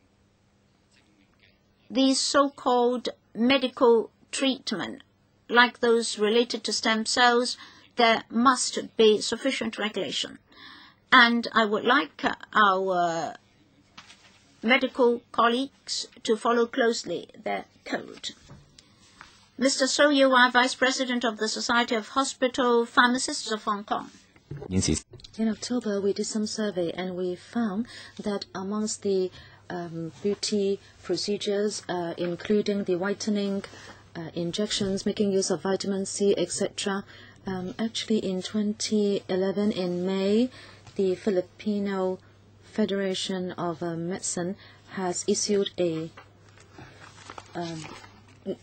these so-called medical treatment, like those related to stem cells, there must be sufficient regulation. And I would like our medical colleagues to follow closely their code. Mr. So Yua, Vice President of the Society of Hospital Pharmacists of Hong Kong.
In October, we did some survey and we found that amongst the um, beauty procedures, uh, including the whitening, uh, injections, making use of vitamin C, etc., um, actually in 2011, in May, the Filipino Federation of uh, Medicine has issued a um,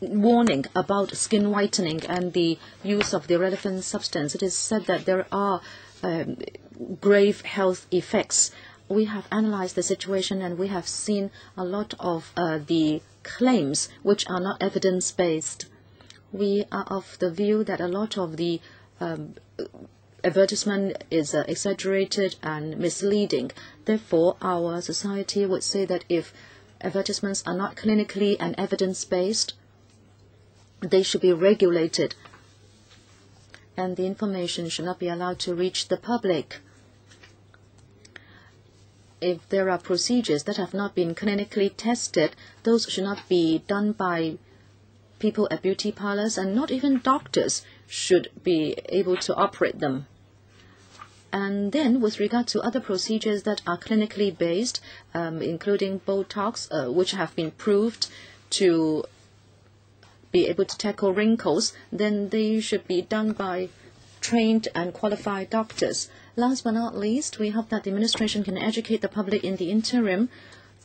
warning about skin whitening and the use of the relevant substance. It is said that there are um, grave health effects. We have analyzed the situation and we have seen a lot of uh, the claims which are not evidence-based. We are of the view that a lot of the um, advertisement is uh, exaggerated and misleading. Therefore, our society would say that if advertisements are not clinically and evidence-based, they should be regulated and the information should not be allowed to reach the public. If there are procedures that have not been clinically tested, those should not be done by people at beauty parlors and not even doctors should be able to operate them. And then with regard to other procedures that are clinically based, um, including Botox, uh, which have been proved to be able to tackle wrinkles, then they should be done by trained and qualified doctors. Last but not least, we hope that the administration can educate the public in the interim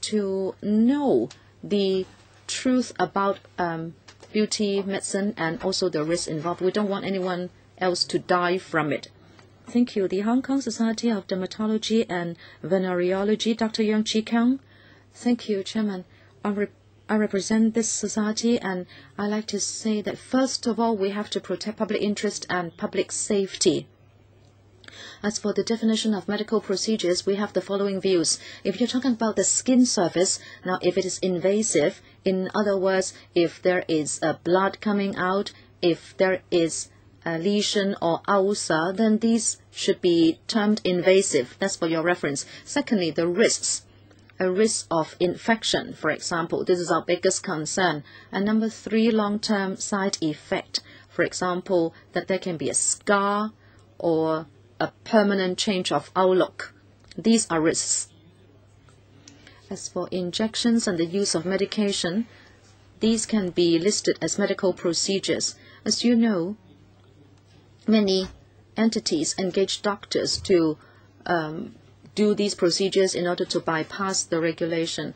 to know the truth about um, beauty, medicine, and also the risks involved. We don't want anyone else to die from it. Thank you. The Hong Kong Society of Dermatology and Venereology, Dr. Yang Chi Kang. Thank you, Chairman. On I represent this society, and I like to say that first of all, we have to protect public interest and public safety. As for the definition of medical procedures, we have the following views. If you're talking about the skin surface, now if it is invasive, in other words, if there is uh, blood coming out, if there is a lesion or ulcer, then these should be termed invasive. That's for your reference. Secondly, the risks a risk of infection, for example. This is our biggest concern. And number three, long-term side effect. For example, that there can be a scar or a permanent change of outlook. These are risks. As for injections and the use of medication, these can be listed as medical procedures. As you know, many entities engage doctors to um, do these procedures in order to bypass the regulation.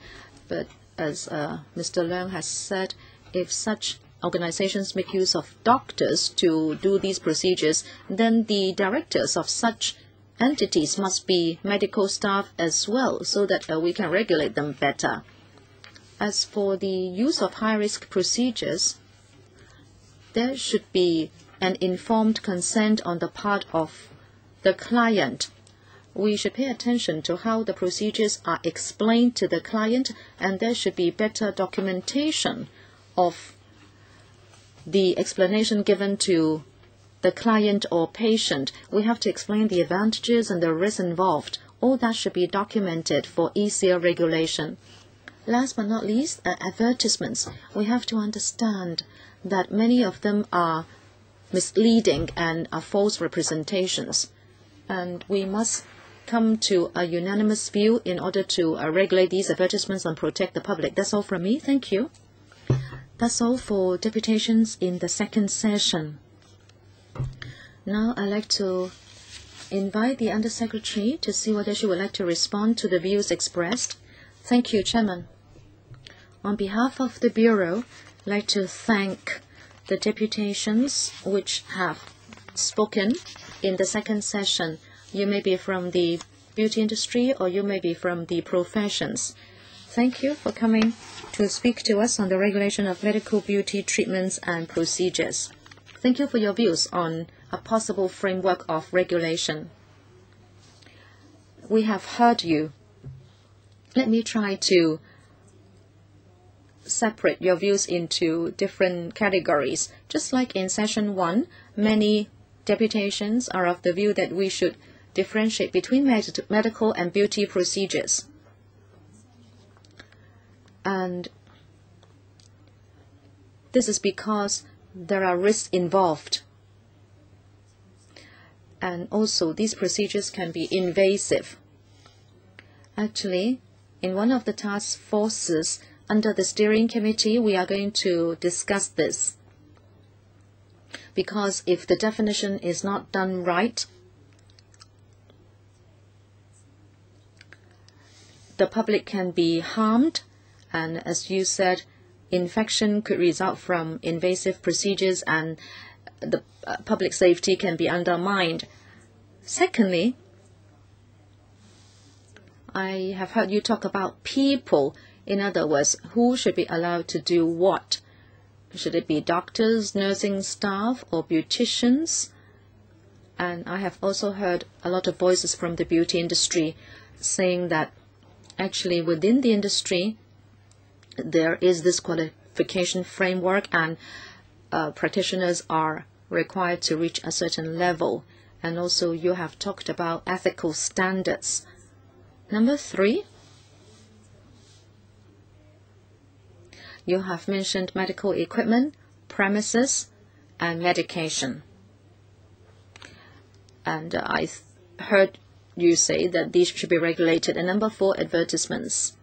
But as uh, Mr. Leung has said, if such organizations make use of doctors to do these procedures, then the directors of such entities must be medical staff as well, so that uh, we can regulate them better. As for the use of high-risk procedures, there should be an informed consent on the part of the client we should pay attention to how the procedures are explained to the client, and there should be better documentation of the explanation given to the client or patient. We have to explain the advantages and the risks involved. All that should be documented for easier regulation. Last but not least, uh, advertisements. We have to understand that many of them are misleading and are false representations. And we must come to a unanimous view in order to uh, regulate these advertisements and protect the public. That's all from me. Thank you. That's all for deputations in the second session. Now I'd like to invite the Undersecretary to see whether she would like to respond to the views expressed. Thank you, Chairman. On behalf of the Bureau, I'd like to thank the deputations which have spoken in the second session. You may be from the beauty industry or you may be from the professions. Thank you for coming to speak to us on the regulation of medical beauty treatments and procedures. Thank you for your views on a possible framework of regulation. We have heard you. Let me try to separate your views into different categories. Just like in session one, many deputations are of the view that we should differentiate between med medical and beauty procedures. And this is because there are risks involved. And also, these procedures can be invasive. Actually, in one of the task forces under the steering committee, we are going to discuss this. Because if the definition is not done right, the public can be harmed, and as you said, infection could result from invasive procedures and the uh, public safety can be undermined. Secondly, I have heard you talk about people. In other words, who should be allowed to do what? Should it be doctors, nursing staff, or beauticians? And I have also heard a lot of voices from the beauty industry saying that actually within the industry, there is this qualification framework and uh, practitioners are required to reach a certain level. And also you have talked about ethical standards. Number three, you have mentioned medical equipment, premises, and medication. And uh, I heard you say that these should be regulated. And number four, advertisements.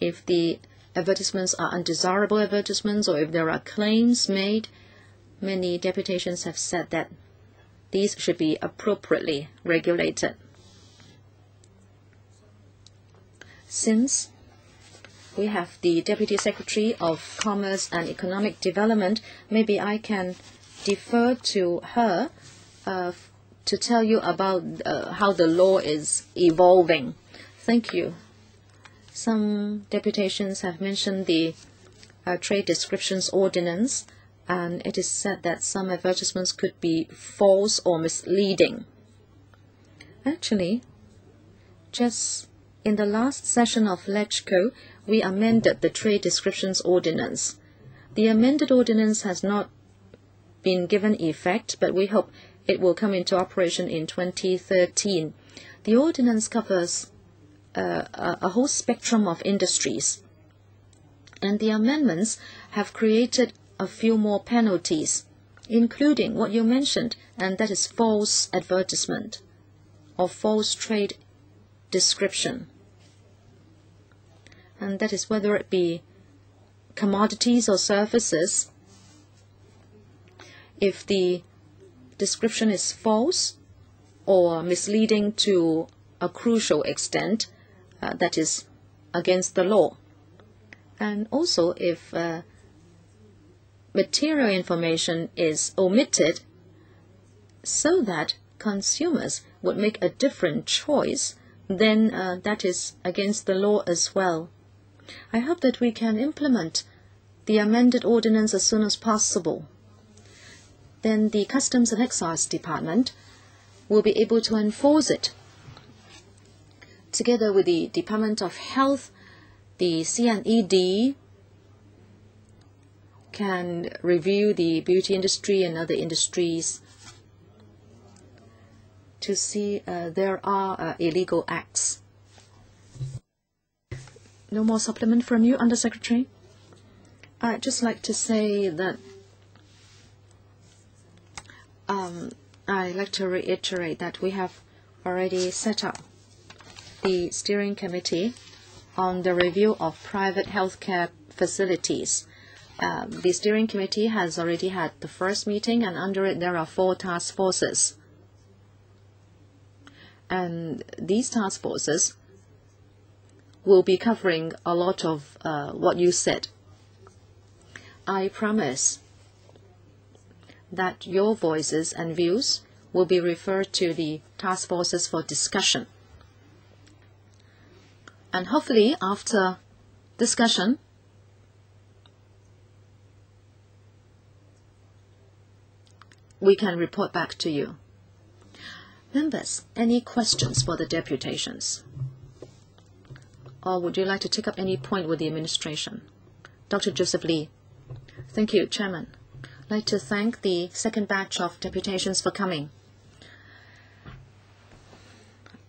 If the advertisements are undesirable advertisements or if there are claims made, many deputations have said that these should be appropriately regulated. Since we have the Deputy Secretary of Commerce and Economic Development, maybe I can defer to her uh, to tell you about uh, how the law is evolving. Thank you. Some deputations have mentioned the uh, Trade Descriptions Ordinance, and it is said that some advertisements could be false or misleading. Actually, just in the last session of LegCo, we amended the Trade Descriptions Ordinance. The amended ordinance has not been given effect, but we hope it will come into operation in 2013. The ordinance covers uh, a, a whole spectrum of industries, and the amendments have created a few more penalties, including what you mentioned, and that is false advertisement or false trade description. And that is whether it be commodities or services. If the description is false or misleading to a crucial extent uh, that is against the law. And also if uh, material information is omitted so that consumers would make a different choice, then uh, that is against the law as well. I hope that we can implement the amended ordinance as soon as possible then the Customs and Excise Department will be able to enforce it. Together with the Department of Health, the C&ED can review the beauty industry and other industries to see uh, there are uh, illegal acts. No more supplement from you, Undersecretary? I'd just like to say that um, I'd like to reiterate that we have already set up the steering committee on the review of private healthcare facilities. Um, the steering committee has already had the first meeting, and under it there are four task forces. And these task forces will be covering a lot of uh, what you said. I promise that your voices and views will be referred to the task forces for discussion. And hopefully, after discussion, we can report back to you. Members, any questions for the deputations? Or would you like to take up any point with the administration? Dr. Joseph Lee. Thank you, Chairman. I'd like to thank the second batch of deputations for coming.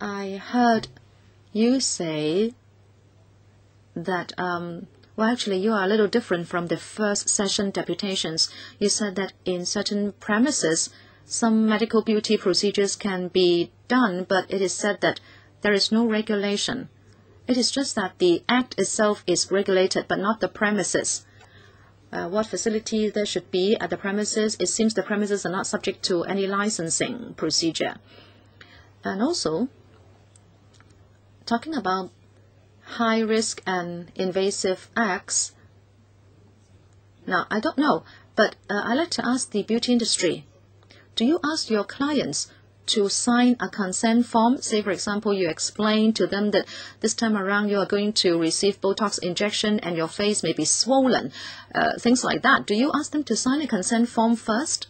I heard you say that, um, well, actually, you are a little different from the first session deputations. You said that in certain premises, some medical beauty procedures can be done, but it is said that there is no regulation. It is just that the act itself is regulated, but not the premises. Uh, what facility there should be at the premises, it seems the premises are not subject to any licensing procedure. And also, talking about high risk and invasive acts, now I don't know, but uh, I'd like to ask the beauty industry do you ask your clients to sign a consent form? Say, for example, you explain to them that this time around you are going to receive Botox injection and your face may be swollen, uh, things like that. Do you ask them to sign a consent form first?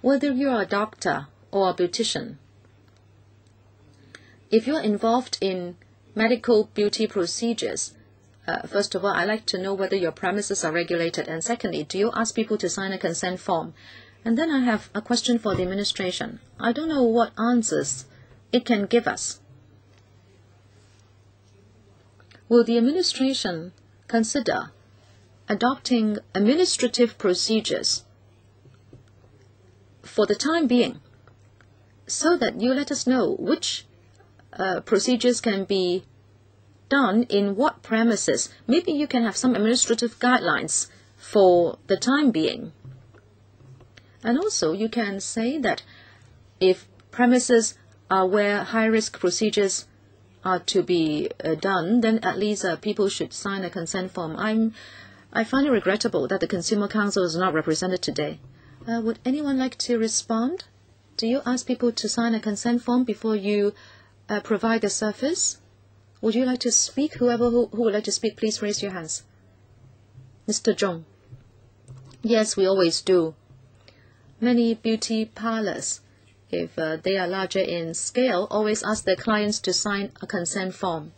Whether you're a doctor or a beautician, if you're involved in medical beauty procedures, uh, first of all, I'd like to know whether your premises are regulated. And secondly, do you ask people to sign a consent form? And then I have a question for the administration. I don't know what answers it can give us. Will the administration consider adopting administrative procedures for the time being so that you let us know which uh, procedures can be done in what premises. Maybe you can have some administrative guidelines for the time being. And also, you can say that if premises are where high-risk procedures are to be uh, done, then at least uh, people should sign a consent form. I'm, I find it regrettable that the Consumer Council is not represented today. Uh, would anyone like to respond? Do you ask people to sign a consent form before you uh, provide the service? Would you like to speak? Whoever who, who would like to speak, please raise your hands. Mr. Zhong. Yes, we always do. Many beauty parlors, if uh, they are larger in scale, always ask their clients to sign a consent form.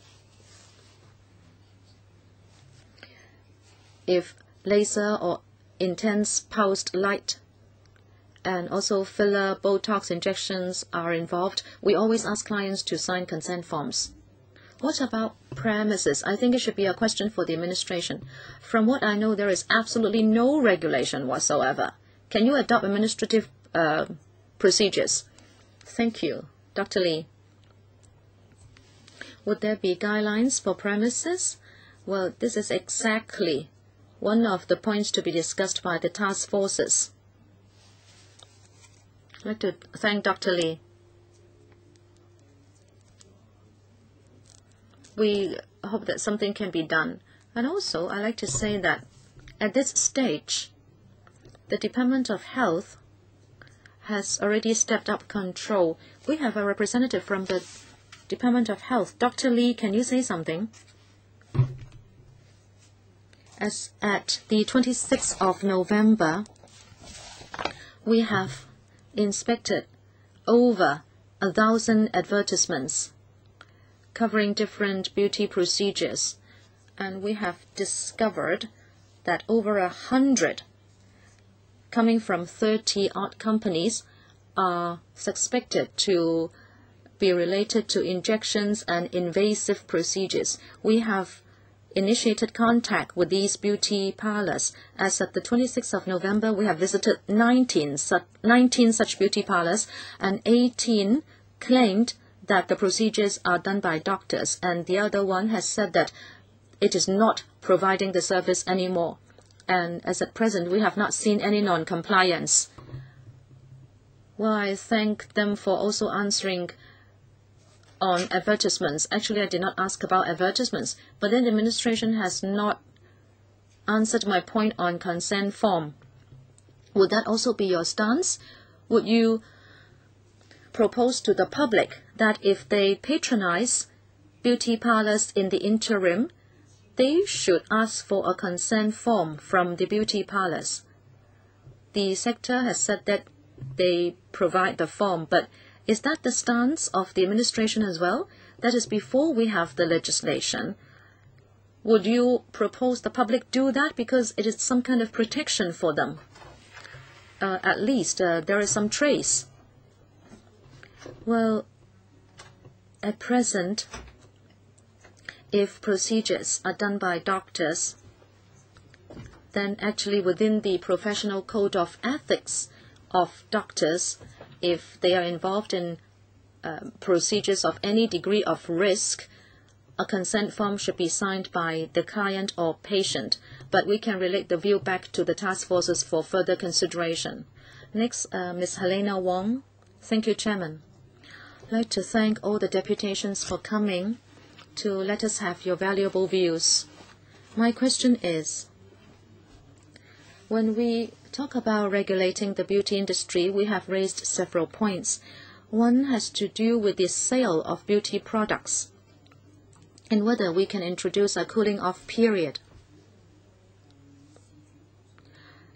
If laser or intense pulsed light and also filler Botox injections are involved, we always ask clients to sign consent forms. What about premises? I think it should be a question for the administration. From what I know, there is absolutely no regulation whatsoever. Can you adopt administrative uh, procedures? Thank you. Dr. Lee. Would there be guidelines for premises? Well, this is exactly one of the points to be discussed by the task forces. I'd like to thank Dr. Lee. we hope that something can be done. And also, I'd like to say that at this stage, the Department of Health has already stepped up control. We have a representative from the Department of Health. Dr. Lee, can you say something? As at the 26th of November, we have inspected over a thousand advertisements covering different beauty procedures. And we have discovered that over a hundred coming from 30 odd companies are suspected to be related to injections and invasive procedures. We have initiated contact with these beauty parlors. As of the 26th of November, we have visited 19, 19 such beauty parlors and 18 claimed that the procedures are done by doctors, and the other one has said that it is not providing the service anymore. And as at present, we have not seen any non-compliance. Well, I thank them for also answering on advertisements. Actually, I did not ask about advertisements, but then the administration has not answered my point on consent form. Would that also be your stance? Would you propose to the public that if they patronize beauty parlors in the interim, they should ask for a consent form from the beauty parlors. The sector has said that they provide the form, but is that the stance of the administration as well? That is before we have the legislation. Would you propose the public do that because it is some kind of protection for them? Uh, at least uh, there is some trace Well, at present, if procedures are done by doctors, then actually within the professional code of ethics of doctors, if they are involved in um, procedures of any degree of risk, a consent form should be signed by the client or patient, but we can relate the view back to the task forces for further consideration. Next, uh, Ms. Helena Wong. Thank you, Chairman. I'd like to thank all the deputations for coming to let us have your valuable views. My question is, when we talk about regulating the beauty industry, we have raised several points. One has to do with the sale of beauty products and whether we can introduce a cooling off period.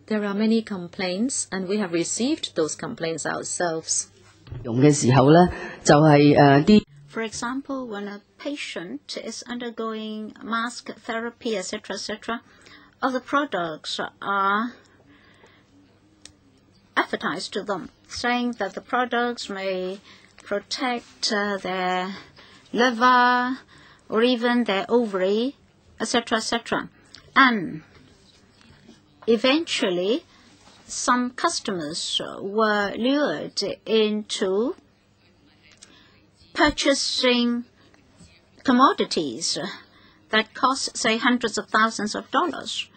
There are many complaints, and we have received those complaints ourselves.
For example, when a patient is undergoing mask therapy, etc., etc., other products are advertised to them, saying that the products may protect uh, their liver or even their ovary, etc., etc. And eventually, some customers were lured into purchasing commodities that cost, say, hundreds of thousands of dollars.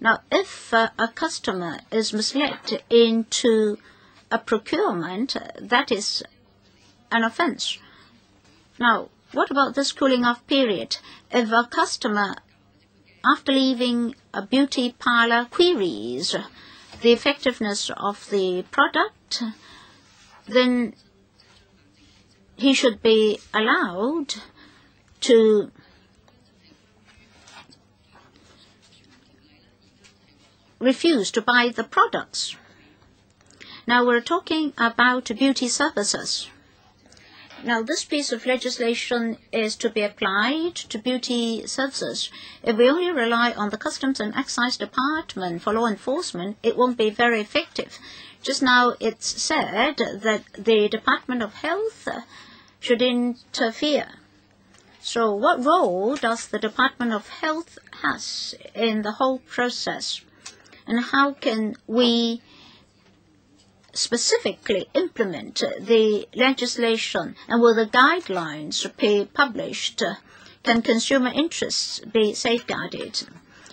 Now, if uh, a customer is misled into a procurement, that is an offense. Now, what about this cooling off period? If a customer, after leaving a beauty parlor, queries the effectiveness of the product, then he should be allowed to refuse to buy the products. Now we're talking about beauty services. Now this piece of legislation is to be applied to beauty services. If we only rely on the Customs and Excise Department for law enforcement, it won't be very effective. Just now it's said that the Department of Health should interfere. So what role does the Department of Health has in the whole process? And how can we specifically implement the legislation and will the guidelines be published? Can consumer interests be safeguarded?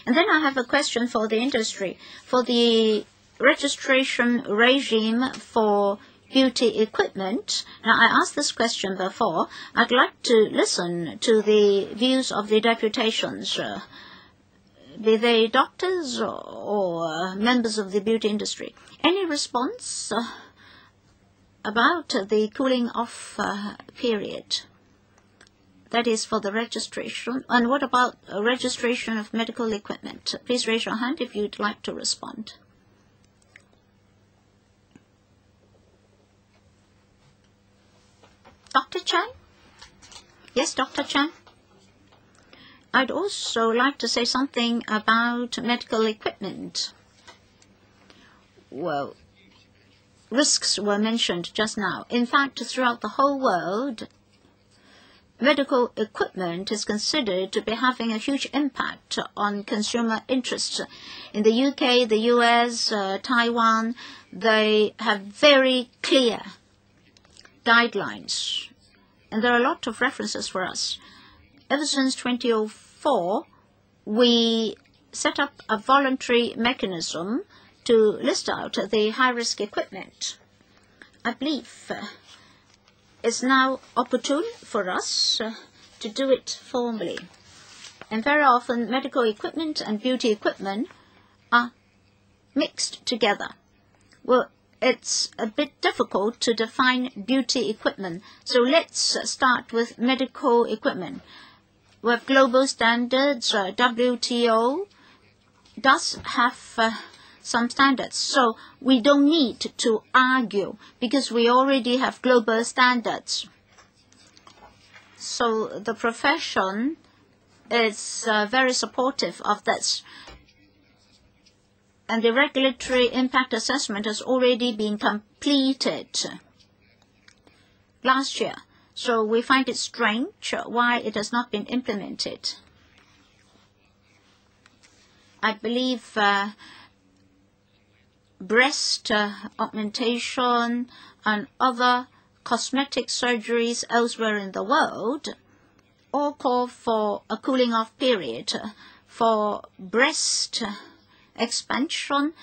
And then I have a question for the industry. For the registration regime for beauty equipment. Now, I asked this question before. I'd like to listen to the views of the deputations. Uh, be they doctors or, or members of the beauty industry. Any response uh, about the cooling off uh, period? That is for the registration. And what about registration of medical equipment? Please raise your hand if you'd like to respond. Dr. Chan? Yes, Dr. Chan? I'd also like to say something about medical equipment. Well, risks were mentioned just now. In fact, throughout the whole world, medical equipment is considered to be having a huge impact on consumer interests. In the UK, the US, uh, Taiwan, they have very clear guidelines. And there are a lot of references for us ever since 2004, we set up a voluntary mechanism to list out the high-risk equipment. I believe uh, it's now opportune for us uh, to do it formally. And very often, medical equipment and beauty equipment are mixed together. Well, it's a bit difficult to define beauty equipment. So let's start with medical equipment with global standards, uh, WTO does have uh, some standards. So we don't need to argue because we already have global standards. So the profession is uh, very supportive of this. And the regulatory impact assessment has already been completed. last year. So we find it strange why it has not been implemented. I believe uh, breast uh, augmentation and other cosmetic surgeries elsewhere in the world all call for a cooling off period. For breast expansion,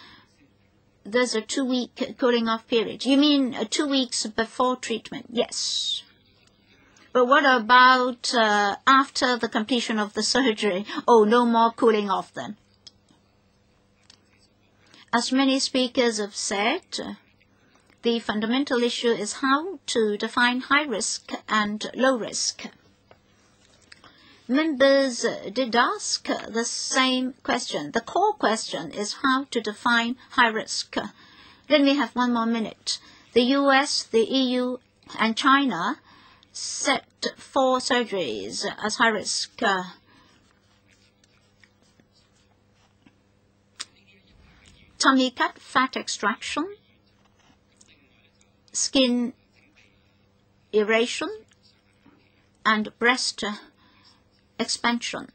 there's a two-week cooling off period. You mean uh, two weeks before treatment? Yes. But what about uh, after the completion of the surgery? Oh, no more cooling off then. As many speakers have said, the fundamental issue is how to define high risk and low risk. Members did ask the same question. The core question is how to define high risk. Let me have one more minute. The US, the EU, and China set for surgeries as high risk. tummy cut, fat extraction, skin erosion, and breast expansion.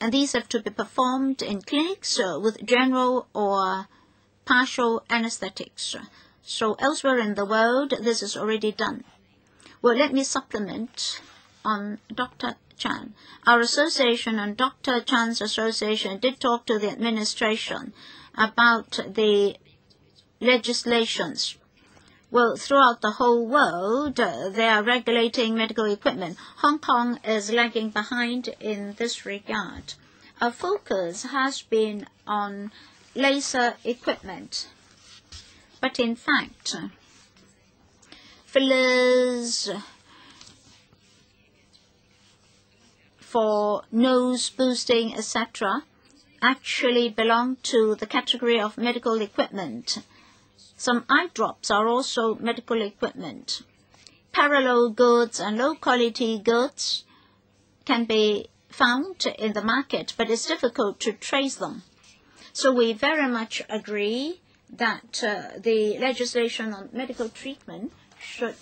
And these have to be performed in clinics uh, with general or partial anesthetics. So elsewhere in the world, this is already done. Well, let me supplement on Dr. Chan. Our association and Dr. Chan's association did talk to the administration about the legislations. Well, throughout the whole world, uh, they are regulating medical equipment. Hong Kong is lagging behind in this regard. Our focus has been on laser equipment. But in fact, fillers, for nose boosting, etc., actually belong to the category of medical equipment. Some eye drops are also medical equipment. Parallel goods and low quality goods can be found in the market, but it's difficult to trace them. So we very much agree that uh, the legislation on medical treatment should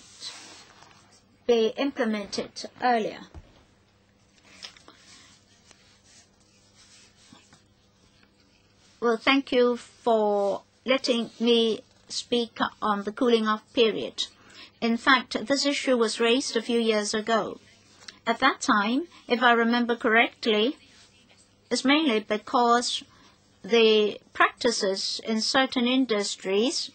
be implemented earlier. Well, thank you for letting me speak on the cooling off period. In fact, this issue was raised a few years ago. At that time, if I remember correctly, it's mainly because the practices in certain industries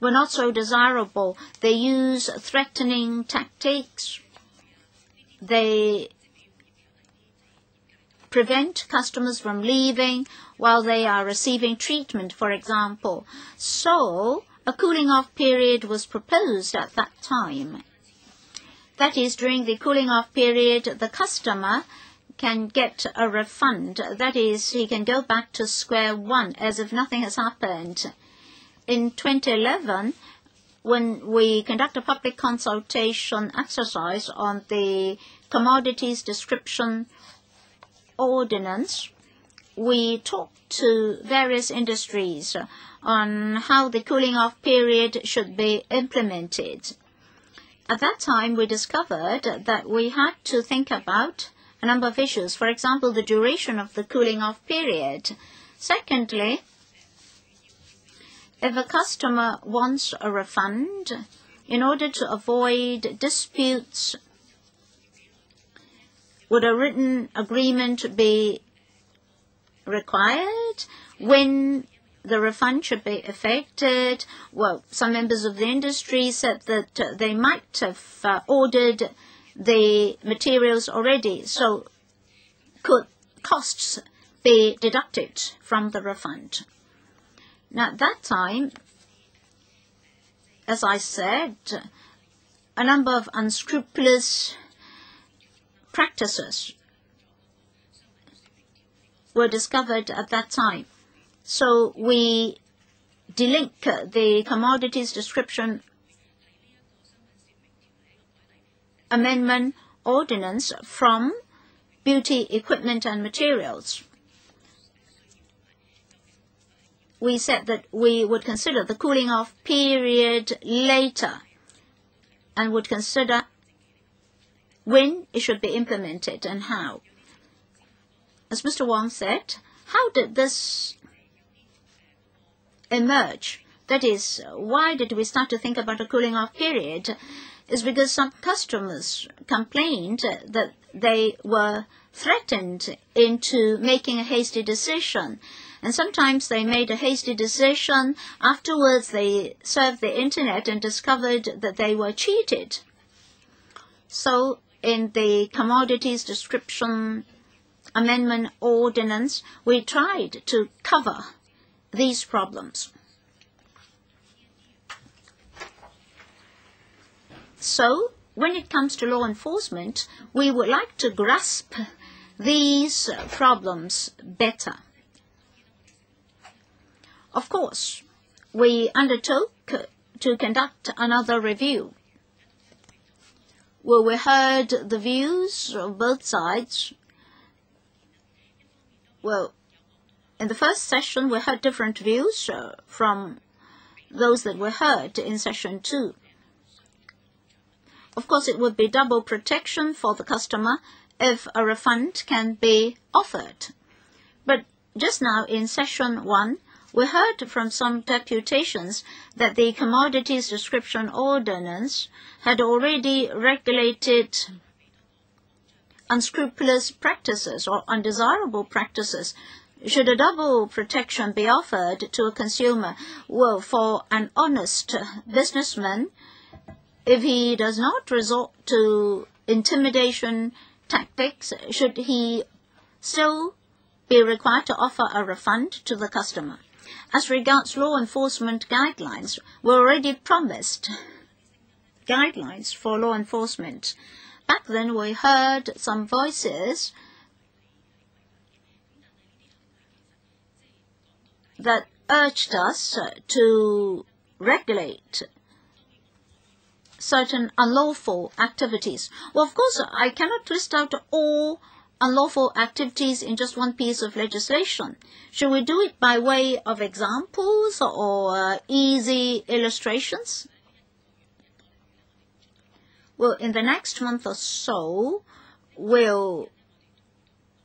were not so desirable. They use threatening tactics. They prevent customers from leaving while they are receiving treatment, for example. So, a cooling off period was proposed at that time. That is, during the cooling off period, the customer can get a refund. That is, he can go back to square one as if nothing has happened. In 2011, when we conduct a public consultation exercise on the commodities description ordinance, we talked to various industries on how the cooling off period should be implemented. At that time, we discovered that we had to think about a number of issues. For example, the duration of the cooling off period. Secondly, if a customer wants a refund, in order to avoid disputes would a written agreement be required when the refund should be effected? Well, some members of the industry said that they might have uh, ordered the materials already, so could costs be deducted from the refund? Now, at that time, as I said, a number of unscrupulous practices were discovered at that time. So we delink the commodities description amendment ordinance from beauty equipment and materials. we said that we would consider the cooling off period later and would consider when it should be implemented and how. As Mr. Wong said, how did this emerge? That is, why did we start to think about a cooling off period? Is because some customers complained that they were threatened into making a hasty decision. And sometimes they made a hasty decision. Afterwards, they surfed the internet and discovered that they were cheated. So in the commodities description amendment ordinance, we tried to cover these problems. So, when it comes to law enforcement, we would like to grasp these problems better. Of course, we undertook to conduct another review where we heard the views of both sides. Well, in the first session, we heard different views uh, from those that were heard in session two. Of course, it would be double protection for the customer if a refund can be offered. But just now in session one, we heard from some deputations that the commodities description ordinance had already regulated unscrupulous practices or undesirable practices. Should a double protection be offered to a consumer? Well, for an honest businessman, if he does not resort to intimidation tactics, should he still be required to offer a refund to the customer? As regards law enforcement guidelines, we already promised guidelines for law enforcement. Back then, we heard some voices that urged us to regulate certain unlawful activities. Well, of course, I cannot list out all unlawful activities in just one piece of legislation. Should we do it by way of examples or uh, easy illustrations? Well, in the next month or so, we'll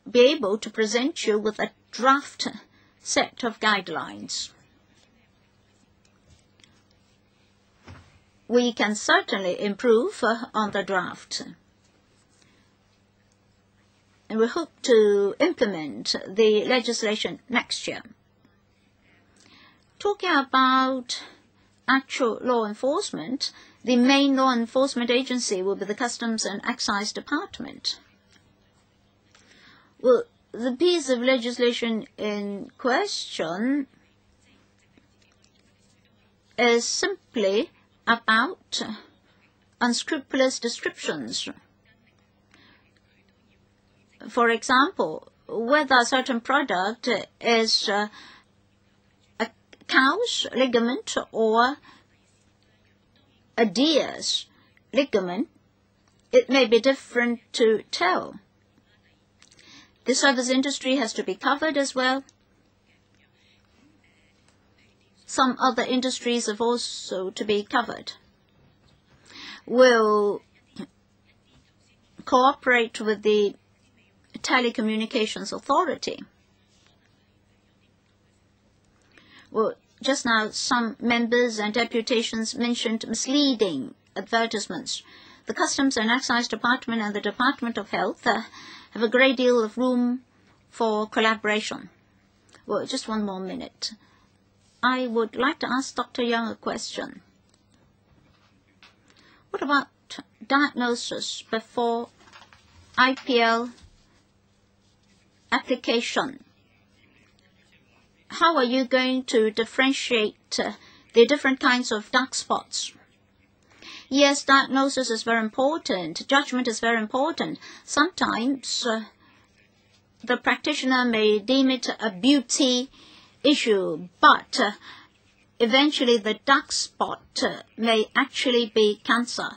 be able to present you with a draft set of guidelines. We can certainly improve on the draft and we hope to implement the legislation next year. Talking about actual law enforcement, the main law enforcement agency will be the Customs and Excise Department. Well, the piece of legislation in question is simply about unscrupulous descriptions for example, whether a certain product is a cow's ligament or a deer's ligament, it may be different to tell. The service industry has to be covered as well. Some other industries have also to be covered. We'll cooperate with the Telecommunications Authority. Well, just now, some members and deputations mentioned misleading advertisements. The Customs and Excise Department and the Department of Health uh, have a great deal of room for collaboration. Well, just one more minute. I would like to ask Dr. Young a question. What about diagnosis before IPL application. How are you going to differentiate uh, the different kinds of dark spots? Yes, diagnosis is very important. Judgment is very important. Sometimes uh, the practitioner may deem it a beauty issue, but uh, eventually the dark spot uh, may actually be cancer.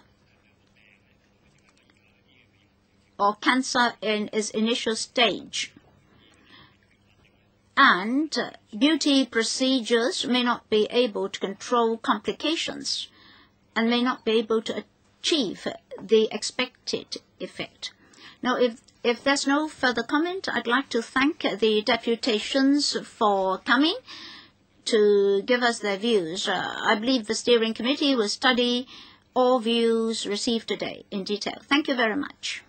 Or cancer in its initial stage. and uh, beauty procedures may not be able to control complications and may not be able to achieve the expected effect. Now, if, if there's no further comment, I'd like to thank the deputations for coming to give us their views. Uh, I believe the steering committee will study all views received today in detail. Thank you very much.